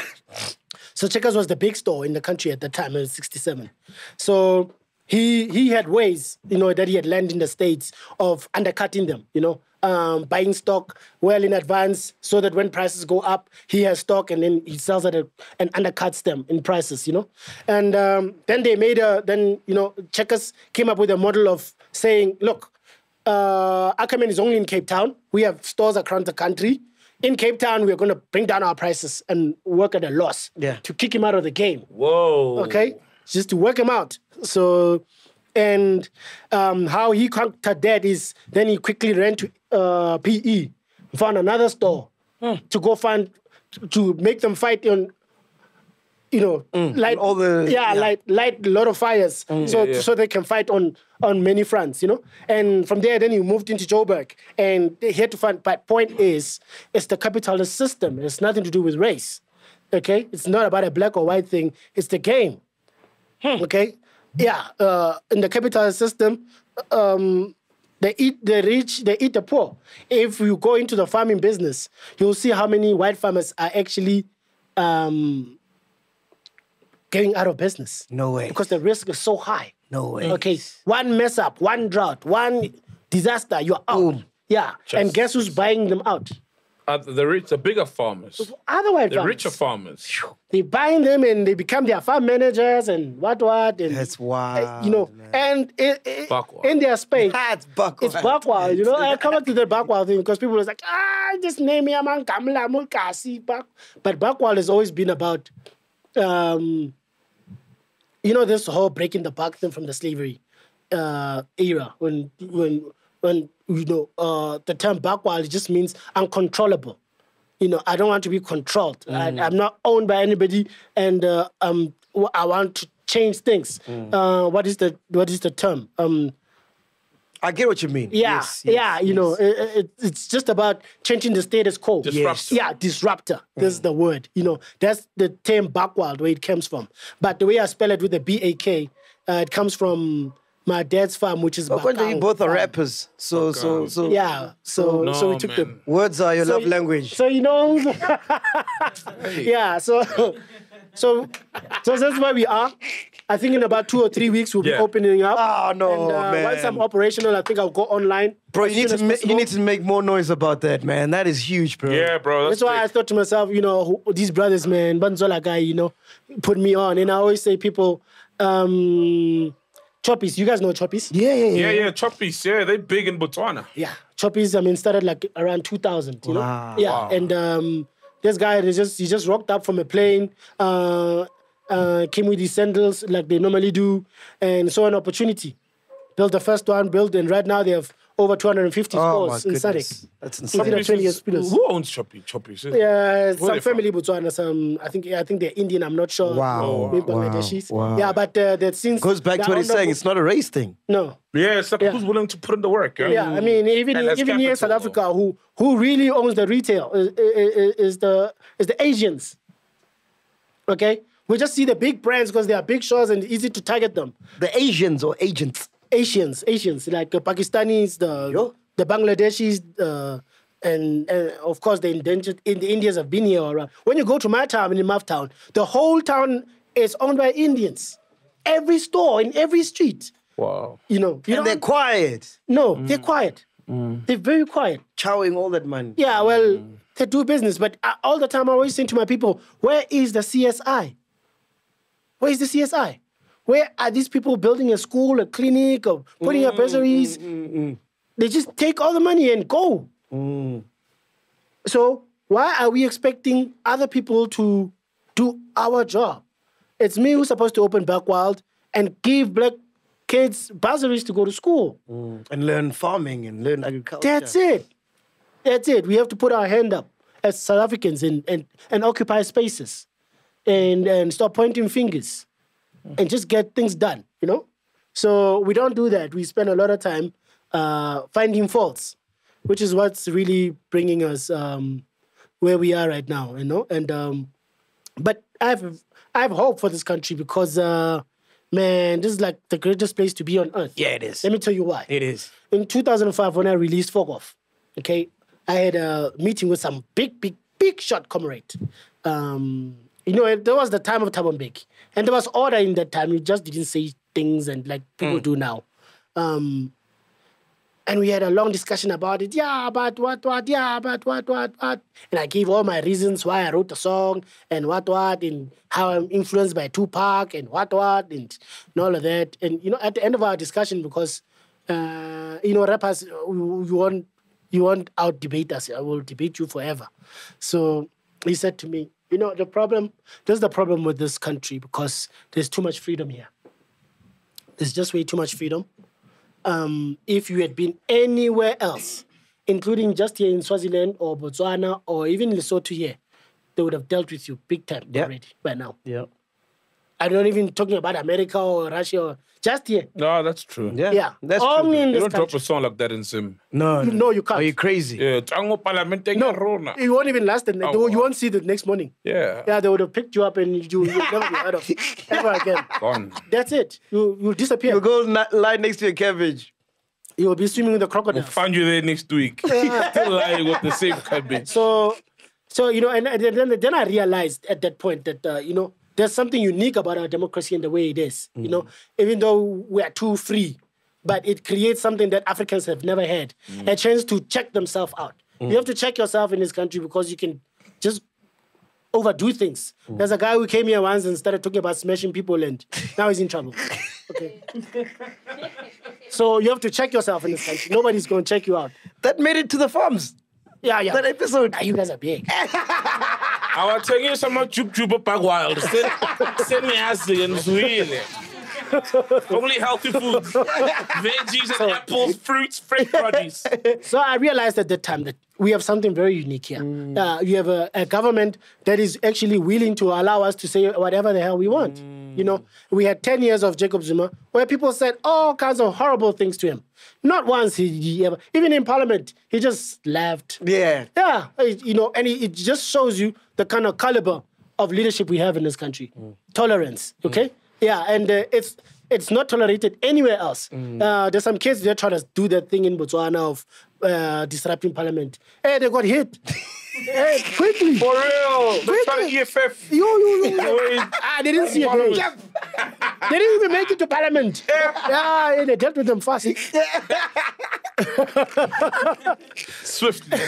So Checkers was the big store in the country at the time. Was '67. So he he had ways, you know, that he had learned in the states of undercutting them. You know, um, buying stock well in advance so that when prices go up, he has stock and then he sells it and undercuts them in prices. You know, and um, then they made a then you know Checkers came up with a model of saying, look uh, Ackerman is only in Cape Town. We have stores across the country. In Cape Town, we're going to bring down our prices and work at a loss Yeah. to kick him out of the game. Whoa. Okay, just to work him out. So, and um, how he conquered that is then he quickly ran to uh, PE, found another store to go find to make them fight on. You know, light all the- yeah, yeah. light light a lot of fires, so Yeah, yeah. so they can fight on on many fronts. You know, and from there, then you moved into Joburg, and he had to find. But point is, it's the capitalist system. It's nothing to do with race. Okay, it's not about a black or white thing. It's the game. Okay, yeah. Uh, in the capitalist system, um, they eat the rich, they eat the poor. If you go into the farming business, you'll see how many white farmers are actually um, going out of business No way. because the risk is so high. No way. Okay, one mess up, one drought, one disaster, you're out. Boom. Yeah. And guess who's buying them out? Uh, the rich, the bigger farmers, Otherwise, the richer farmers. they buying them and they become their farm managers and what what and That's uh, wild. you know man. and it, it- Backward. in their space That's buck. it's backward, you know. I come up to the backward thing because people was like, ah, just name me a man Kamla Mulkasi back. But backward has always been about um you know, this whole breaking the back thing from the slavery uh era when when when you know uh the term backward just means uncontrollable. You know, I don't want to be controlled. I, I'm not owned by anybody, and uh, um, I want to change things. Uh, what is the what is the term? Um, I get what you mean. yeah, Yes, yes, yeah. You know, it, it, it's just about changing the status quo. Disruptor. Yeah, disruptor. This is the word. You know, that's the term backward where it comes from. But the way I spell it with the B A K, uh, it comes from my dad's farm, which is. Okonjo, you both are rappers, so so so. Yeah. So No, so we took man. them. Words are your So love you- language. So you know, yeah. So, so, so that's where we are. I think in about two or three weeks we'll be opening up. Oh, no, and, uh, man. Once I'm operational, I think I'll go online. Bro, as you need soon to as ma- you possible. need to make more noise about that, man. That is huge, bro. Yeah, bro. That's, That's why I big. thought to myself, you know, who, these brothers, man, Banzola guy, you know, put me on. And I always say, people, um, Choppies, you guys know Choppies? Yeah, yeah, yeah. Yeah, yeah, Choppies. Yeah, they big in Botswana. Yeah, Choppies. I mean, started like around 2000. You know, yeah. Wow. And um, this guy, just he just rocked up from a plane, uh, uh, came with his sandals like they normally do, and saw an opportunity. Built the first one, built, and right now they have over 250 Oh stores in goodness, Sadek. that's insane. of 20 years is- Who owns Choppy? Choppies. is it? Yeah, some they from? family Botswana, some I think I think they're Indian. I'm not sure. Wow, Maybe wow, Bangladeshis. wow. Yeah, but uh, that since Goes back to what he's saying. It's not a race thing. no. Yeah, it's like Yeah. who's willing to put in the work. Yeah, Yeah, I mean, even And that's even here in South capital, Africa, who who really owns the retail is, is, is the is the Asians. Okay, we just see the big brands because they are big shows and easy to target them. The Asians or agents. Asians, Asians like the Pakistanis, the Yo. the Bangladeshis, uh, and, and of course the endangered in the Indians have been here around. When you go to my town in Maftown, the whole town is owned by Indians. Every store in every street, Wow. you know, you And mm. they're quiet, no, they're quiet. They're very quiet. chowing all that money. Yeah, well, mm. they do business, but I, all the time I always say to my people, where is the CSI? Where is the CSI? Where are these people building a school, a clinic, or putting up mm, mm, bursaries? Mm, they just take all the money and go. So why are we expecting other people to do our job? It's me who's supposed to open Bakwild and give black kids bursaries to go to school. And learn farming and learn agriculture. That's it. That's it. We have to put our hand up as South Africans and, and, and occupy spaces and, and stop pointing fingers and just get things done, you know? So we don't do that. We spend a lot of time uh, finding faults, which is what's really bringing us um, where we are right now, you know? And um, but I have I have hope for this country because uh, man, this is like the greatest place to be on earth. Yeah, it is. Let me tell you why It is. in 2005 when I released Fog Off, okay, I had a meeting with some big, big, big shot comrade. Um, you know, there was the time of Thabo Mbeki, and there was order in that time. You just didn't say things and like people do now. Um, and we had a long discussion about it. Yeah, but what, what, yeah, but what, what, what. And I gave all my reasons why I wrote the song and what, what, and how I'm influenced by Tupac and what, what, and, and all of that. And, you know, at the end of our discussion, because, uh, you know, rappers, you, you won't, you won't out debate us. I will debate you forever. So he said to me, you know, the problem, there's the problem with this country because there's too much freedom here. There's just way too much freedom um, if you had been anywhere else, including just here in Swaziland or Botswana or even Lesotho here, they would have dealt with you big time Yeah. already by now. Yeah. I'm not even talking about America or Russia or just here. No, that's true. Yeah. Yeah. That's Only true. in You this don't drop a song like that in Zim. No, no. No, you can't. Are you crazy? Yeah, Tango Parlamente No, Rona. you won't even last the next. Oh, you wow. won't see the next morning. Yeah. Yeah, they would have picked you up and you you'll never be heard of ever again. Gone. That's it. You you'll disappear. You go na- lie next to a cabbage. You will be swimming with the crocodiles. Find you there next week. Still lying with the same cabbage. So, so you know, and, and then then I realized at that point that uh, you know there's something unique about our democracy and the way it is. You know, mm. even though we are too free, but it creates something that Africans have never had mm. a chance to check themselves out. You mm. have to check yourself in this country because you can just overdo things. There's a guy who came here once and started talking about smashing people, and now he's in trouble. Okay. so you have to check yourself in this country. Nobody's going to check you out. That made it to the farms. Yeah, yeah. That episode. Nah, you guys are big. I was taking you some juke juke back wild. Send, send me acid and really. Only healthy foods, veggies and apples, fruits, fresh produce. So I realized at that time that we have something very unique here. Uh, you have a, a government that is actually willing to allow us to say whatever the hell we want. You know, we had 10 years of Jacob Zuma where people said all kinds of horrible things to him. Not once he, he ever, even in parliament, he just laughed. Yeah. Yeah, you know, and it, it just shows you the kind of caliber of leadership we have in this country. Tolerance, okay? Yeah, and uh, it's it's not tolerated anywhere else. Uh, there's some kids that try to do that thing in Botswana of uh, disrupting parliament. Hey, they got hit. hey, quickly. For real. Trying Quickly. to EFF. Yo, yo, yo. Yo, ah, they didn't see it. Parliament. They didn't even make it to parliament. Yeah, they dealt with them fast. Swiftly.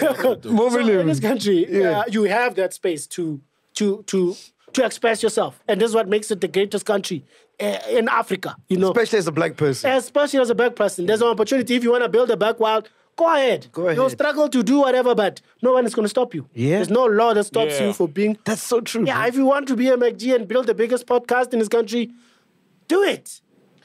Moving in this country, uh, you have that space to to to to express yourself, and this is what makes it the greatest country uh, in Africa. You know, Especially as a black person. especially as a black person, there's an opportunity. If you want to build a Bakwild, go ahead. Go ahead. You'll struggle to do whatever, but no one is going to stop you. Yeah. there's no law that stops Yeah. you for being. That's so true. Yeah, bro. if you want to be a MacG and build the biggest podcast in this country, do it.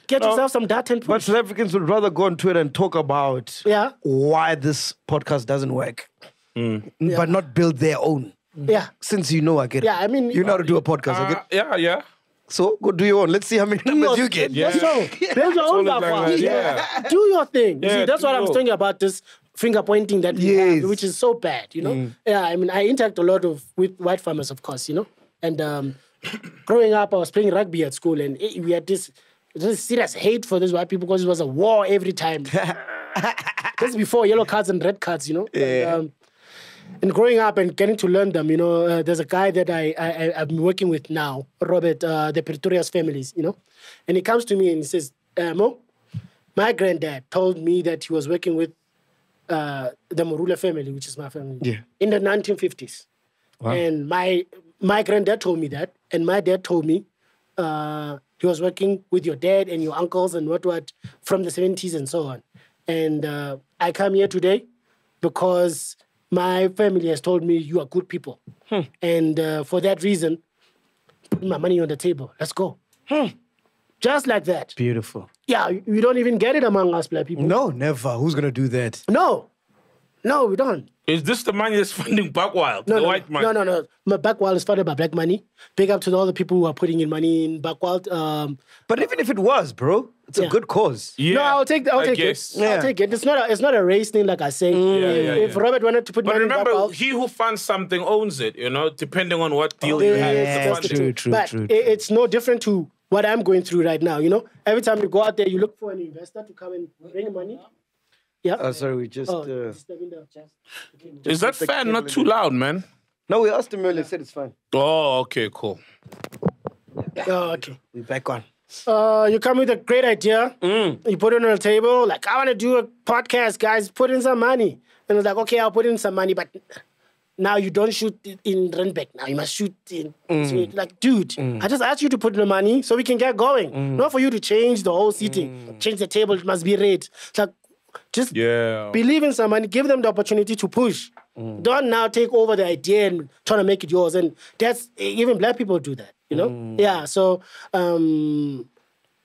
Get yourself some data and But. South Africans would rather go on Twitter and talk about Yeah. why this podcast doesn't work, but not build their own. Yeah. Since you know, I get it. Yeah, I mean- you know how to do a podcast. I Uh, get it. yeah, yeah. So go do your own. Let's see how many numbers you get. Yeah. That's so. Build your own always like Yeah. yeah. Do your thing. You Yeah, see, that's what I'm your- saying about this finger pointing that we Yes. have, which is so bad, you know? Yeah, I mean, I interact a lot of with white farmers, of course, you know? And um, growing up, I was playing rugby at school, and it- we had this, this serious hate for these white people because it was a war every time. this is before yellow cards and red cards, you know? Yeah. And, um, and growing up and getting to learn them, you know, uh, there's a guy that I, I I'm working with now, Robert, uh, the Pretorius families, you know, and he comes to me and he says, uh, "Mo, my granddad told me that he was working with uh, the Morula family, which is my family, Yeah. in the 1950s, and my my granddad told me that, and my dad told me." Uh, he was working with your dad and your uncles and what what from the 70s and so on. And uh, I come here today because my family has told me you are good people. And uh, for that reason, put my money on the table. Let's go. Just like that. Beautiful. Yeah, we don't even get it among us black people. No, never. Who's gonna do that? No. No, we don't. Is this the money that's funding Bakwild? No, the no, white no, man? no, no. My Bakwild is funded by black money. Big up to all the people who are putting in money in Bakwild. Um, But even if it was, bro, it's a good cause. Yeah, no, I'll take. I'll I take guess. it. Yeah. I'll take it. It's not. A, it's not a race thing, like I say. yeah, yeah, if yeah. Robert wanted to put But money remember, in Bakwild, he who funds something owns it, you know, depending on what deal Yeah, you have. with the that's the funding. true, true, but true, i- true. it's no different to what I'm going through right now. You know, every time you go out there, you look for an investor to come and bring money. Yeah. Oh, sorry, we just. oh, Uh... disturbing Is that the fan not too loud, man? No, we asked him earlier. Said it's fine. Oh, okay, cool. Oh, okay. We're back on. Uh, you come with a great idea. Mm. You put it on the table. Like, I want to do a podcast, guys. Put in some money. And it's like, okay, I'll put in some money, but now you don't shoot it in Renbeck. Now you must shoot in. Mm. So like, dude, I just asked you to put in the money so we can get going. Mm. Not for you to change the whole seating, change the table. It must be red. It's like, just Yeah. believe in someone, give them the opportunity to push. Don't now take over the idea and try to make it yours. And that's even black people do that, you know? Yeah. So um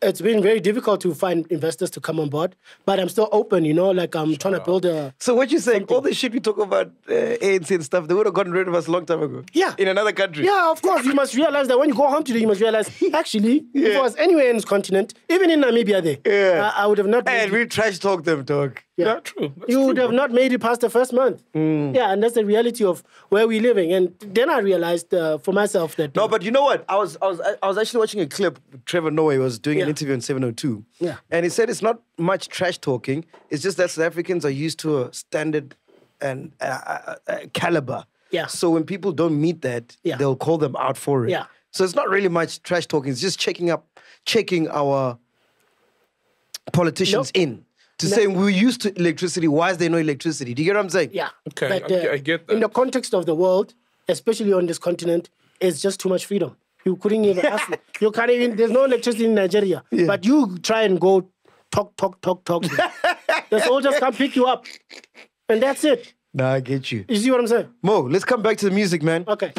it's been very difficult to find investors to come on board, but I'm still open, you know, like I'm trying to build a So what you saying? All the shit we talk about uh, ANC and stuff, they would have gotten rid of us a long time ago. Yeah. In another country. Yeah, of course. You must realize that when you go home today, you must realize actually, if I was anywhere in this continent, even in Namibia, there, Yeah. I, I would have not. And made it- we trash talk them, dog. Yeah, true. That's you true, would have not made it past the first month. Mm. Yeah, and that's the reality of where we're living. And then I realized uh, for myself that No, but you know what? I was I was I was actually watching a clip. Trevor Noah was doing an interview on 702. Yeah. And he said it's not much trash talking. It's just that South Africans are used to a standard and uh, uh, uh, caliber. Yeah. So when people don't meet that, Yeah. they'll call them out for it. Yeah. So it's not really much trash talking. It's just checking up, checking our politicians in to saying we're used to electricity. Why is there no electricity? Do you get what I'm saying? Yeah. Okay, But, I- I get that. In the context of the world, especially on this continent, it's just too much freedom. You couldn't even ask. You can't even. There's no electricity in Nigeria. But you try and go talk, talk, talk, talk. the soldiers come pick you up, and that's it. Nah, I get you. You see what I'm saying? Mo, let's come back to the music, man. Okay.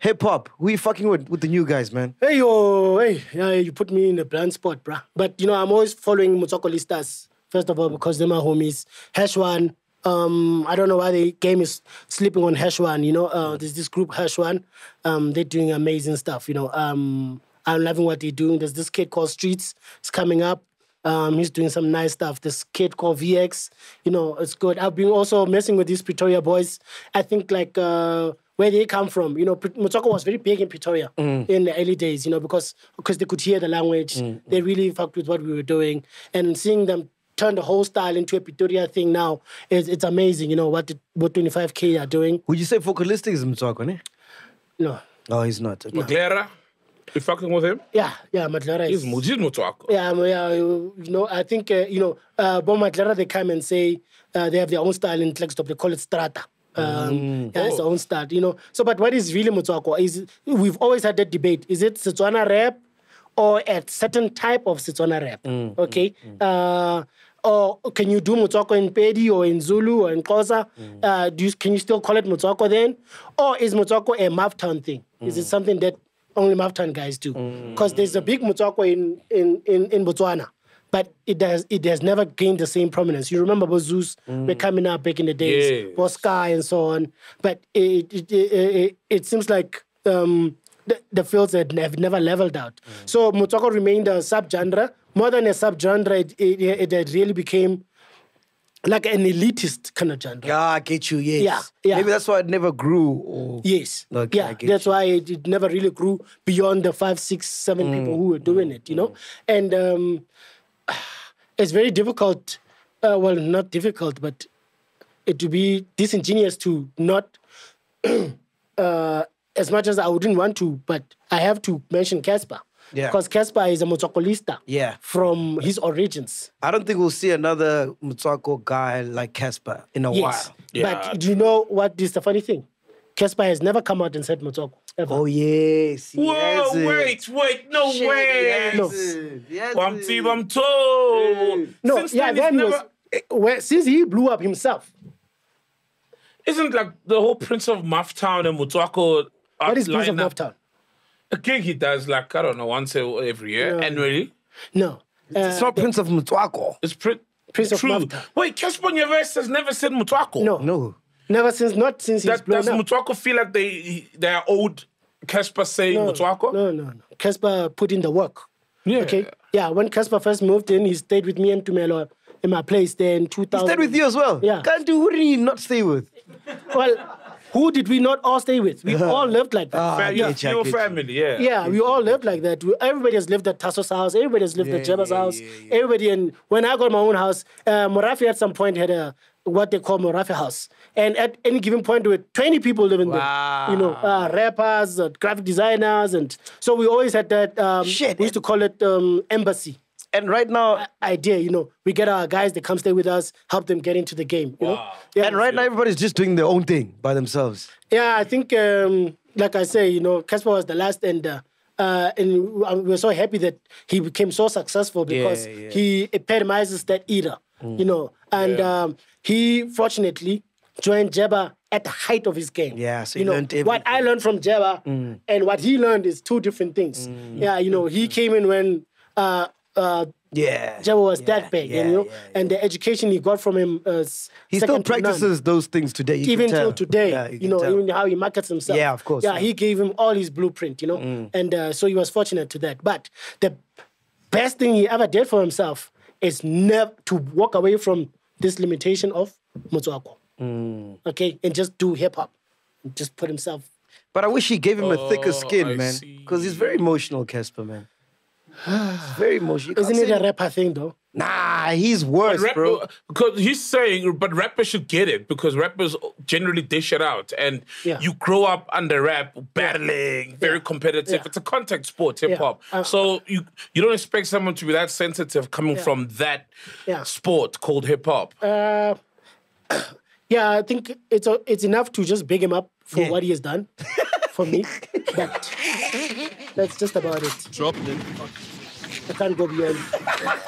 Hip hop. Who you fucking with with the new guys, man? Hey yo, hey, yeah, you put me in a blind spot, bruh. But you know, I'm always following Motswakolistas, first of all, because they're my homies. Heshwan, um, I don't know why the game is sleeping on Heshwan, you know. Uh, there's this group Heshwan, um, they're doing amazing stuff, you know. Um, I'm loving what they're doing. There's this kid called Streets, it's coming up. Um, he's doing some nice stuff. This kid called VX, you know, it's good. I've been also messing with these Pretoria boys. I think like uh, where they come from, you know, Motswako was very big in Pretoria in the early days, you know, because because they could hear the language. They really fucked with what we were doing, and seeing them turn the whole style into a Pretoria thing now, it's, it's amazing. You know what the, what 25k are doing. Would you say Focalistic is Motswako, ne? No, No, he's not. Okay. Glera, you fucking with him? yeah, yeah, Madlara He's is. Mo- he's Motswako. Yeah, yeah, you know, I think uh, you know, uh, Bon Madlara, they come and say uh, they have their own style in Klerksdorp. They call it strata. Um, yeah, it's their own style, you know. So, but what is really Motswako is we've always had that debate: is it Setswana rap or a certain type of Setswana rap? Okay. Uh, or can you do Motswako in Pedi or in Zulu or in Xhosa? Uh, do you, can you still call it Motswako then? Or is Motswako a Maftown thing? Is it something that only Maftown guys do? Because there's a big Motswako in, in, in, in Botswana. But it has it has never gained the same prominence. You remember Bozus were coming up back in the days, Yes. Bosca and so on. But it it, it, it, it seems like um, the, the fields had nev- never leveled out. So Motswako remained a subgenre. More than a subgenre, it, it, it really became like an elitist kind of genre. Yeah, I get you. Yes. Yeah, yeah. Maybe that's why it never grew. Or... Yes. Okay, yeah. That's you. why it, it never really grew beyond the five, six, seven Mm, people who were doing it, you know? And um, it's very difficult. Uh, well, not difficult, but it would be disingenuous to not, uh, as much as I wouldn't want to, but I have to mention Cassper. Yeah. Because Cassper is a Motswakolista Yeah. from his origins. I don't think we'll see another Motswako guy like Cassper in a Yes. while. Yeah. But do you know what is the funny thing? Cassper has never come out and said Motswako. Ever. Oh yes. Whoa, has it. wait, wait, no Shit, way. has No. it. He has Bam it. tee, bam toe. No, Since yeah, then, then he never, was, eh, well, since he blew up himself. Isn't like the whole Prince of Maftown and Motswako What is Prince of line up- Maftown? A gig he does like, I don't know, once every year, No. annually. No. It's Uh, not Prince of Motswako. It's Prince, Prince of true. Maftown. Wait, Cassper Nyovest has never said Motswako. no, No. never since, not since he's That, blown does up. Motswako feel like they they are old Cassper saying no, Motswako? no, no, no. Cassper put in the work. Yeah. Okay. Yeah, when Cassper first moved in, he stayed with me and Tumelo in my place there in He stayed with you as well. Yeah. Can't do. Who did he not stay with? Well, who did we not all stay with? We all lived like that. Ah, Fa- I your, you, I your family, yeah. Yeah, we all lived like that. We, everybody has lived at Tasso's house. Everybody has lived at Yeah, Jabba's yeah, house. yeah, yeah. Everybody, and when I got my own house, uh, Morafe at some point had a what they call Morafe house, and at any given point, there were twenty people living there. You know, uh, rappers, uh, graphic designers, and so we always had that. Um, Shit. We used to call it um, embassy And right now, idea. You know, we get our guys, they come stay with us, help them get into the game. You know, yeah. and right now everybody's just doing their own thing by themselves. Yeah, I think, um, like I say, you know, Cassper was the last ender. Uh, and we we're so happy that he became so successful because yeah. he epitomizes that era, Mm. you know. And um, he fortunately joined Jabba at the height of his game. Yeah, so you he know learned what I. Mm. learned from Jabba and what he learned is two different things. Yeah, you know, he came in when uh, uh, Yeah. Jabba was Yeah, that big, yeah, you know, yeah, and the education he got from him. Uh, s- He still second to none practices those things today. even till today, Yeah, you, can know, tell. even how he markets himself. Yeah, of course, Yeah, yeah. he gave him all his blueprint, you know, and uh, so he was fortunate to that. But the best thing he ever did for himself is never to walk away from this limitation of Motswako. Mm. Okay, and just do hip hop, just put himself. But I wish he gave him a thicker Oh, skin, I man. Because he's very emotional, Cassper, man. He's very emotional. You Isn't it a rapper thing though? Nah, he's worse, Rap- bro. Because he's saying, but rappers should get it because rappers generally dish it out, and Yeah. you grow up under rap, battling, very competitive. Yeah. It's a contact sport, hip hop. Uh, so you you don't expect someone to be that sensitive coming from that Yeah. sport called hip hop. Uh, yeah, I think it's a, it's enough to just big him up for Yeah. what he has done for me. But that's just about it. Drop them. I can't go beyond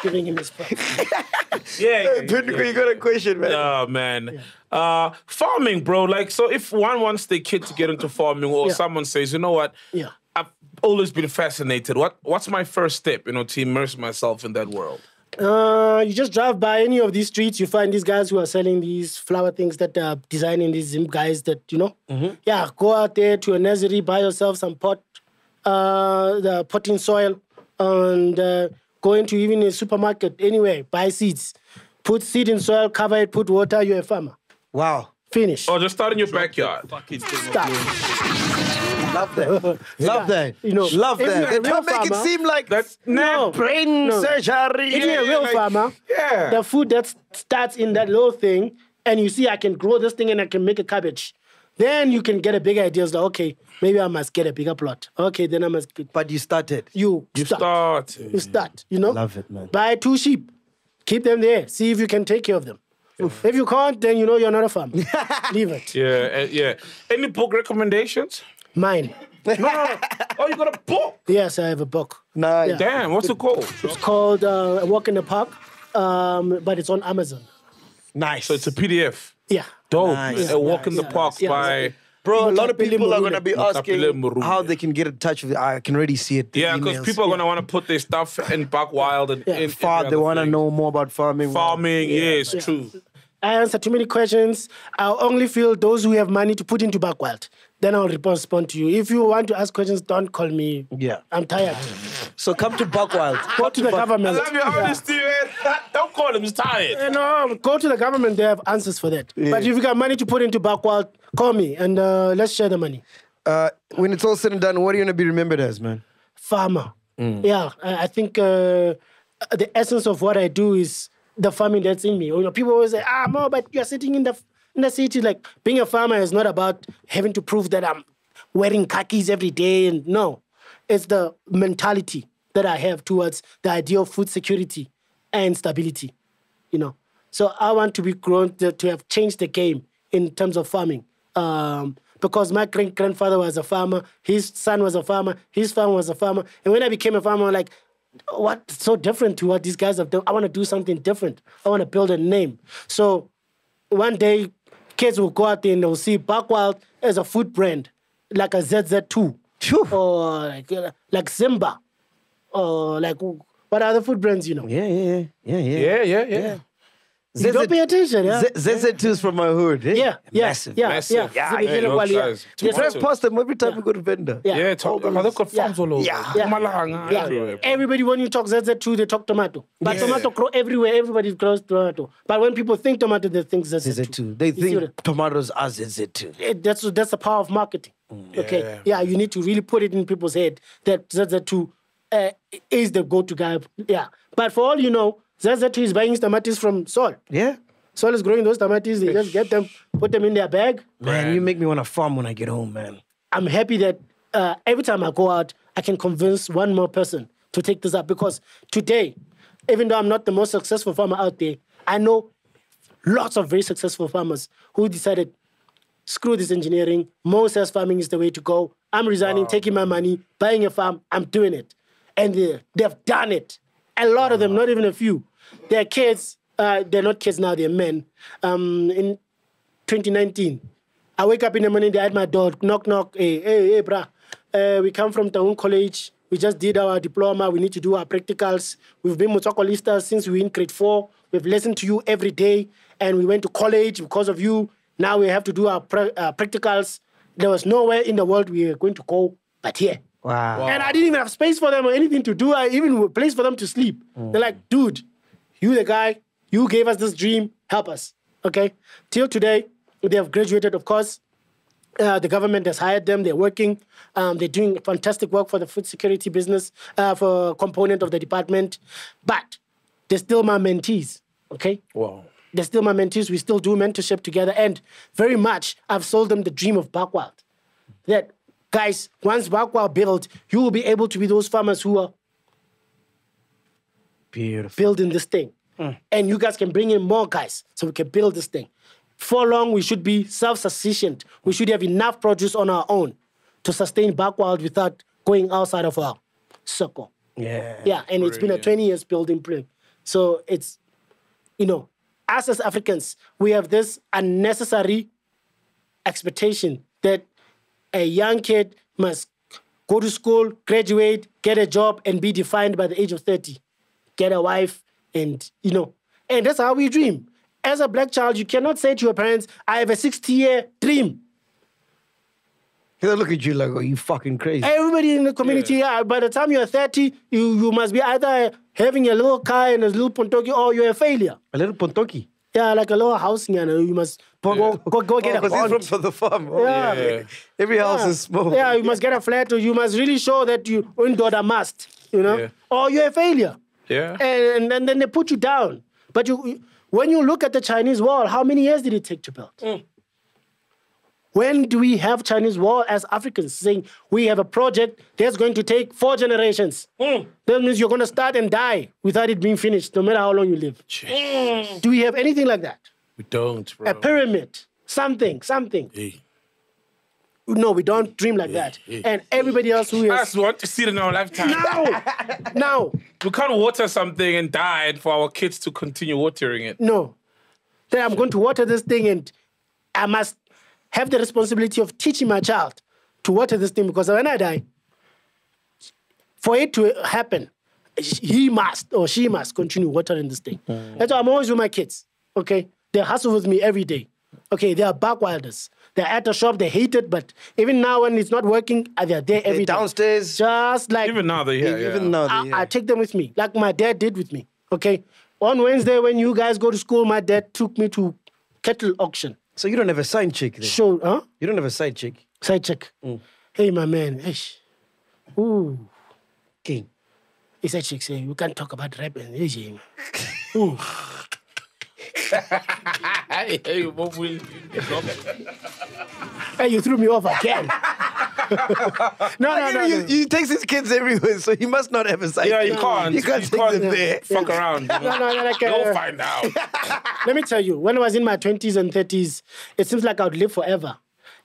giving him his props. yeah, yeah, Pinnacle, you got a question, man. Oh man, uh, farming, bro. Like, so if one wants their kid to get into farming, or Yeah. someone says, you know what, Yeah. I've always been fascinated. What What's my first step, you know, to immerse myself in that world? Uh, you just drive by any of these streets, you find these guys who are selling these flower things that are designing these Zim guys that, you know. Yeah, go out there to a nursery, buy yourself some pot, uh, the potting soil, and uh, go into even a supermarket, anywhere, buy seeds. Put seed in soil, cover it, put water, you're a farmer. Wow. Finish. Or just start in your backyard. Fucking thing. Stop. Love that. Love that. You know, love that. you're a They real try to make it seem like That's No. brain No. surgery. If you're a Yeah, real like- farmer, yeah. the food that starts in that little thing, and you see I can grow this thing and I can make a cabbage, then you can get a big idea. It's like, okay, maybe I must get a bigger plot. Okay, then I must get, But you started. you, You start. start. You start, you know? Love it, man. Buy two sheep, keep them there, see if you can take care of them. If you can't, then you know you're not a farmer. Leave it. Yeah, uh, yeah. Any book recommendations? Mine. No, no, no. Oh, you got a book? Yes, I have a book. Nice. Yeah. Damn, what's it called? It's called uh, Walk in the Park, um, but it's on Amazon. Nice. So it's a PDF. Yeah. Dope. Nice. A Walk in the Yeah, Park yeah. by. Bro, a lot of people are going to be asking how they can get in touch with I can already see it. Yeah, because people are gonna want to put their stuff in Bakwild and Yeah. in Far, they want to thing. know more about farming. farming. Yeah, it's true. I answer too many questions. I'll only feel those who have money to put into Bakwild. Then I'll respond to you. If you want to ask questions, don't call me. Yeah. I'm tired. So come to Bakwild. Go to the I government. I love your honesty, man. Don't call him. He's tired. You know, go to the government. They have answers for that. But if you got money to put into Bakwild, call me and uh, let's share the money. Uh, when it's all said and done, what are you going to be remembered as, man? Farmer. Yeah, I, I think uh, the essence of what I do is the farming that's in me. You know, people always say, "Ah, Mo, but you're sitting in the in the city." Like being a farmer is not about having to prove that I'm wearing khakis every day. And no, it's the mentality that I have towards the idea of food security and stability. You know, so I want to be grown to, to have changed the game in terms of farming. Um, because my great grandfather was a farmer, his son was a farmer, his farm was a farmer, and when I became a farmer, I'm like, what's so different to what these guys have done? I want to do something different. I want to build a name. So one day, kids will go out there and they'll see Bakwild as a food brand, like a ZZ2, Phew. or like, uh, like Simba, or like what other food brands you know? Yeah, yeah, yeah, yeah, Yeah, yeah, yeah. You don't pay attention, yeah? ZZ2 is from my hood. eh? yeah, yeah, Massive. yeah, massive. yeah. Yeah, Simba yeah, Jele no Kwali, yeah. size. Drive past them every time we go to Venda. Yeah. Yeah, talk, they've got Yeah. farms all over. Yeah. Yeah. Malanga, Yeah. Everybody, when you talk ZZ2, they talk tomato. But Yeah. tomato grow everywhere. Everybody grows tomato. But when people think tomato, they think ZZ2. ZZ2. They think what tomatoes are ZZ2. It- that's that's the power of marketing. Okay, Yeah. yeah, you need to really put it in people's head that ZZ2 uh, is the go-to guy. Yeah, but for all you know, ZZ2 he's buying tomatoes from Sol. Yeah? Sol is growing those tomatoes. They just get them, put them in their bag. Man, you make me want to farm when I get home, man. I'm happy that uh, every time I go out, I can convince one more person to take this up because today, even though I'm not the most successful farmer out there, I know lots of very successful farmers who decided, screw this engineering, Mo says farming is the way to go. I'm resigning, taking my money, buying a farm, I'm doing it. And they, they've done it. A lot of them, not even a few. They're kids, uh, they're not kids now, they're men. Um, in 2019. I wake up in the morning, they at my door, knock, knock, hey, hey, hey, brah. Uh, we come from Taung College. We just did our diploma. We need to do our practicals. We've been Motswakolistas since we were in grade four. We've listened to you every day, and we went to college because of you. Now we have to do our pra- uh, practicals. There was nowhere in the world we were going to go but here. Wow. And I didn't even have space for them or anything to do. I even a place for them to sleep. They're like, dude, you the guy, you gave us this dream, help us. Okay? Till today, they have graduated, of course. Uh, the government has hired them. They're working. Um, they're doing fantastic work for the food security business, uh, for component of the department. But they're still my mentees. Okay, Wow. they're still my mentees. We still do mentorship together, and very much I've sold them the dream of Bakwild. That guys, once Bakwild built, you will be able to be those farmers who are Beautiful. building this thing. Mm. And you guys can bring in more guys so we can build this thing. For long, we should be self sufficient. We should have enough produce on our own to sustain Bakwild without going outside of our circle. Yeah. Yeah, and it's been a 20 years building plan. So it's, you know, us as Africans, we have this unnecessary expectation that a young kid must go to school, graduate, get a job, and be defined by the age of 30. Get a wife, and, you know, and that's how we dream. As a black child, you cannot say to your parents, I have a 60 year dream. They look at you like, oh, you fucking crazy. Everybody in the community, yeah. Uh, by the time you're 30, you, you must be either having a little car and a little pontoki or you're a failure. A little pontoki. Yeah, like a little house, you know, you must go, go, go get a Because he's from the farm. Oh, Yeah. Yeah. Every house Yeah. is small. Yeah, you must get a flat or you must really show that you indoor a must, you know, Yeah. or you're a failure. Yeah. And, and then they put you down. But you, when you look at the Chinese wall, how many years did it take to build? Mm. When do we have Chinese wall as Africans saying we have a project that's going to take four generations? Mm. That means you're going to start and die without it being finished, no matter how long you live. Do we have anything like that? We don't, bro. A pyramid, something, something. Hey. No, we don't dream like that. And everybody else who is just want to see it in our lifetime. now, now, We can't water something and die and for our kids to continue watering it. no. Then I'm going to water this thing and I must have the responsibility of teaching my child to water this thing because when I die, for it to happen, he must or she must continue watering this thing. That's why I'm always with my kids. Okay, they hustle with me every day. Okay, they are back backwilders. They're at the shop, they hate it, but even now when it's not working, uh, they're there every day. downstairs. Just like Even now, they're here. yeah. Even now, I, they- I take them with me, like my dad did with me. Okay. On Wednesday, when you guys go to school, my dad took me to kettle auction. So you don't have a side chick then? Show, huh? You don't have a side chick. Side check. Mm. Hey, my man. Eish. Ooh. King. He said, chick, say, you can't talk about rap and eh." Ooh. Hey, hey, what will Hey, you threw me off again. No, no, You no. know, no. you, he takes his kids everywhere, so he must not have a side Yeah, chick. you can't. You can't You take can't. them there. fuck around? You know? No, no, no, like, uh, You'll find out. Let me tell you, when I was in my 20s and 30s, it seems like I would live forever.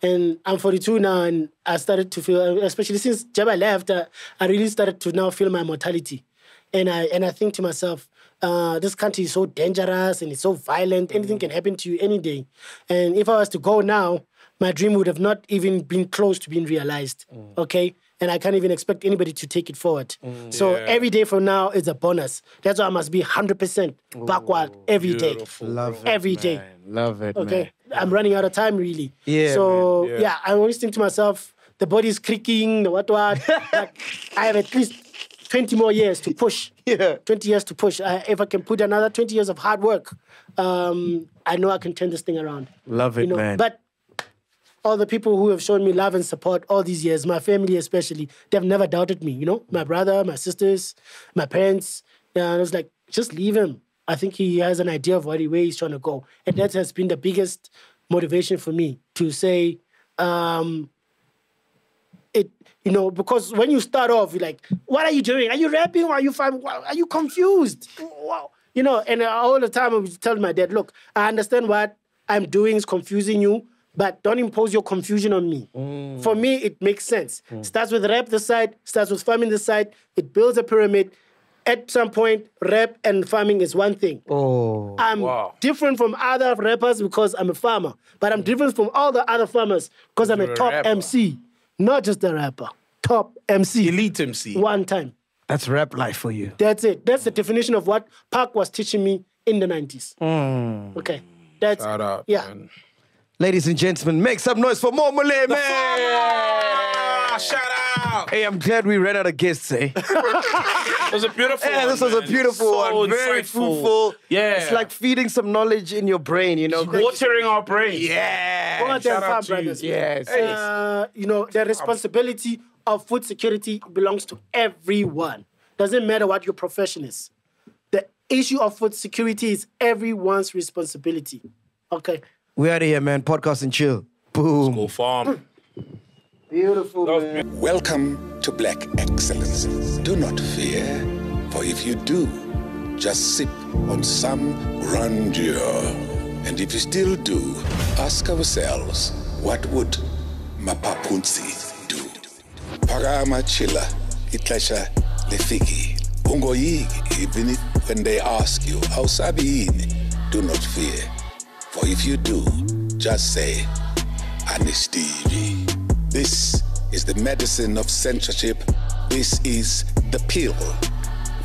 And I'm 42 now, and I started to feel, especially since Jabba left, uh, I really started to now feel my mortality. And I and I think to myself, uh, this country is so dangerous and it's so violent. Anything can happen to you any day. And if I was to go now, my dream would have not even been close to being realized. Okay. And I can't even expect anybody to take it forward. So Yeah. every day from now is a bonus. That's why I must be 100% Bakwild every day. Beautiful, Love it, Every day. Love it, Okay. I'm running out of time really. Yeah, So man, yeah. yeah. I always think to myself, the body's creaking, the what what. like, I have at least 20 more years to push. Yeah. 20 years to push. I, if I can put another 20 years of hard work, um, I know I can turn this thing around. Love it, You know, man. but all the people who have shown me love and support all these years, my family especially, they've never doubted me. You know, my brother, my sisters, my parents. Yeah, I was like, just leave him. I think he has an idea of what he, where he's trying to go, and that has been the biggest motivation for me to say, um, it. You know, because when you start off, you're like, "What are you doing? Are you rapping? Are you fine? Are you confused?" Wow. You know, and all the time I would tell my dad, "Look, I understand what I'm doing is confusing you, but don't impose your confusion on me. Mm. For me, it makes sense. Mm. Starts with rap the side, starts with farming the side. It builds a pyramid. At some point, rap and farming is one thing. Oh. I'm Wow. different from other rappers because I'm a farmer, but I'm mm. different from all the other farmers because I'm a You're a top rapper. MC, not just a rapper. Top MC. Elite MC. One time. That's rap life for you. That's it. That's the definition of what Park was teaching me in the 90s. Mm. Okay. That's Shout out. Yeah. Man. Ladies and gentlemen, make some noise for Mo Malay, man. Ah, shout out. Hey, I'm glad we ran out of guests, eh? It was a beautiful Yeah, one, this was a beautiful So one. Very insightful. fruitful. Yeah. It's like feeding some knowledge in your brain, you know? watering our brains. Yeah. Well Shout out farm to you. brothers. Yes. Uh, you know, the responsibility of food security belongs to everyone. Doesn't matter what your profession is. The issue of food security is everyone's responsibility. Okay. We out of here, man. Podcast and chill. Boom. Go farm. Beautiful, man. Welcome to Black Excellence. Do not fear, for if you do, just sip on some grandeur. And if you still do, ask ourselves, what would Mapapunzi do? Parama chila, itlesha lefiki. Ungoyiki, even when they ask you, how sabini, do not fear. For if you do, just say, Anistivi. This is the medicine of censorship. This is the pill.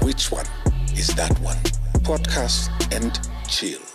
Which one is that one? Podcast and chill.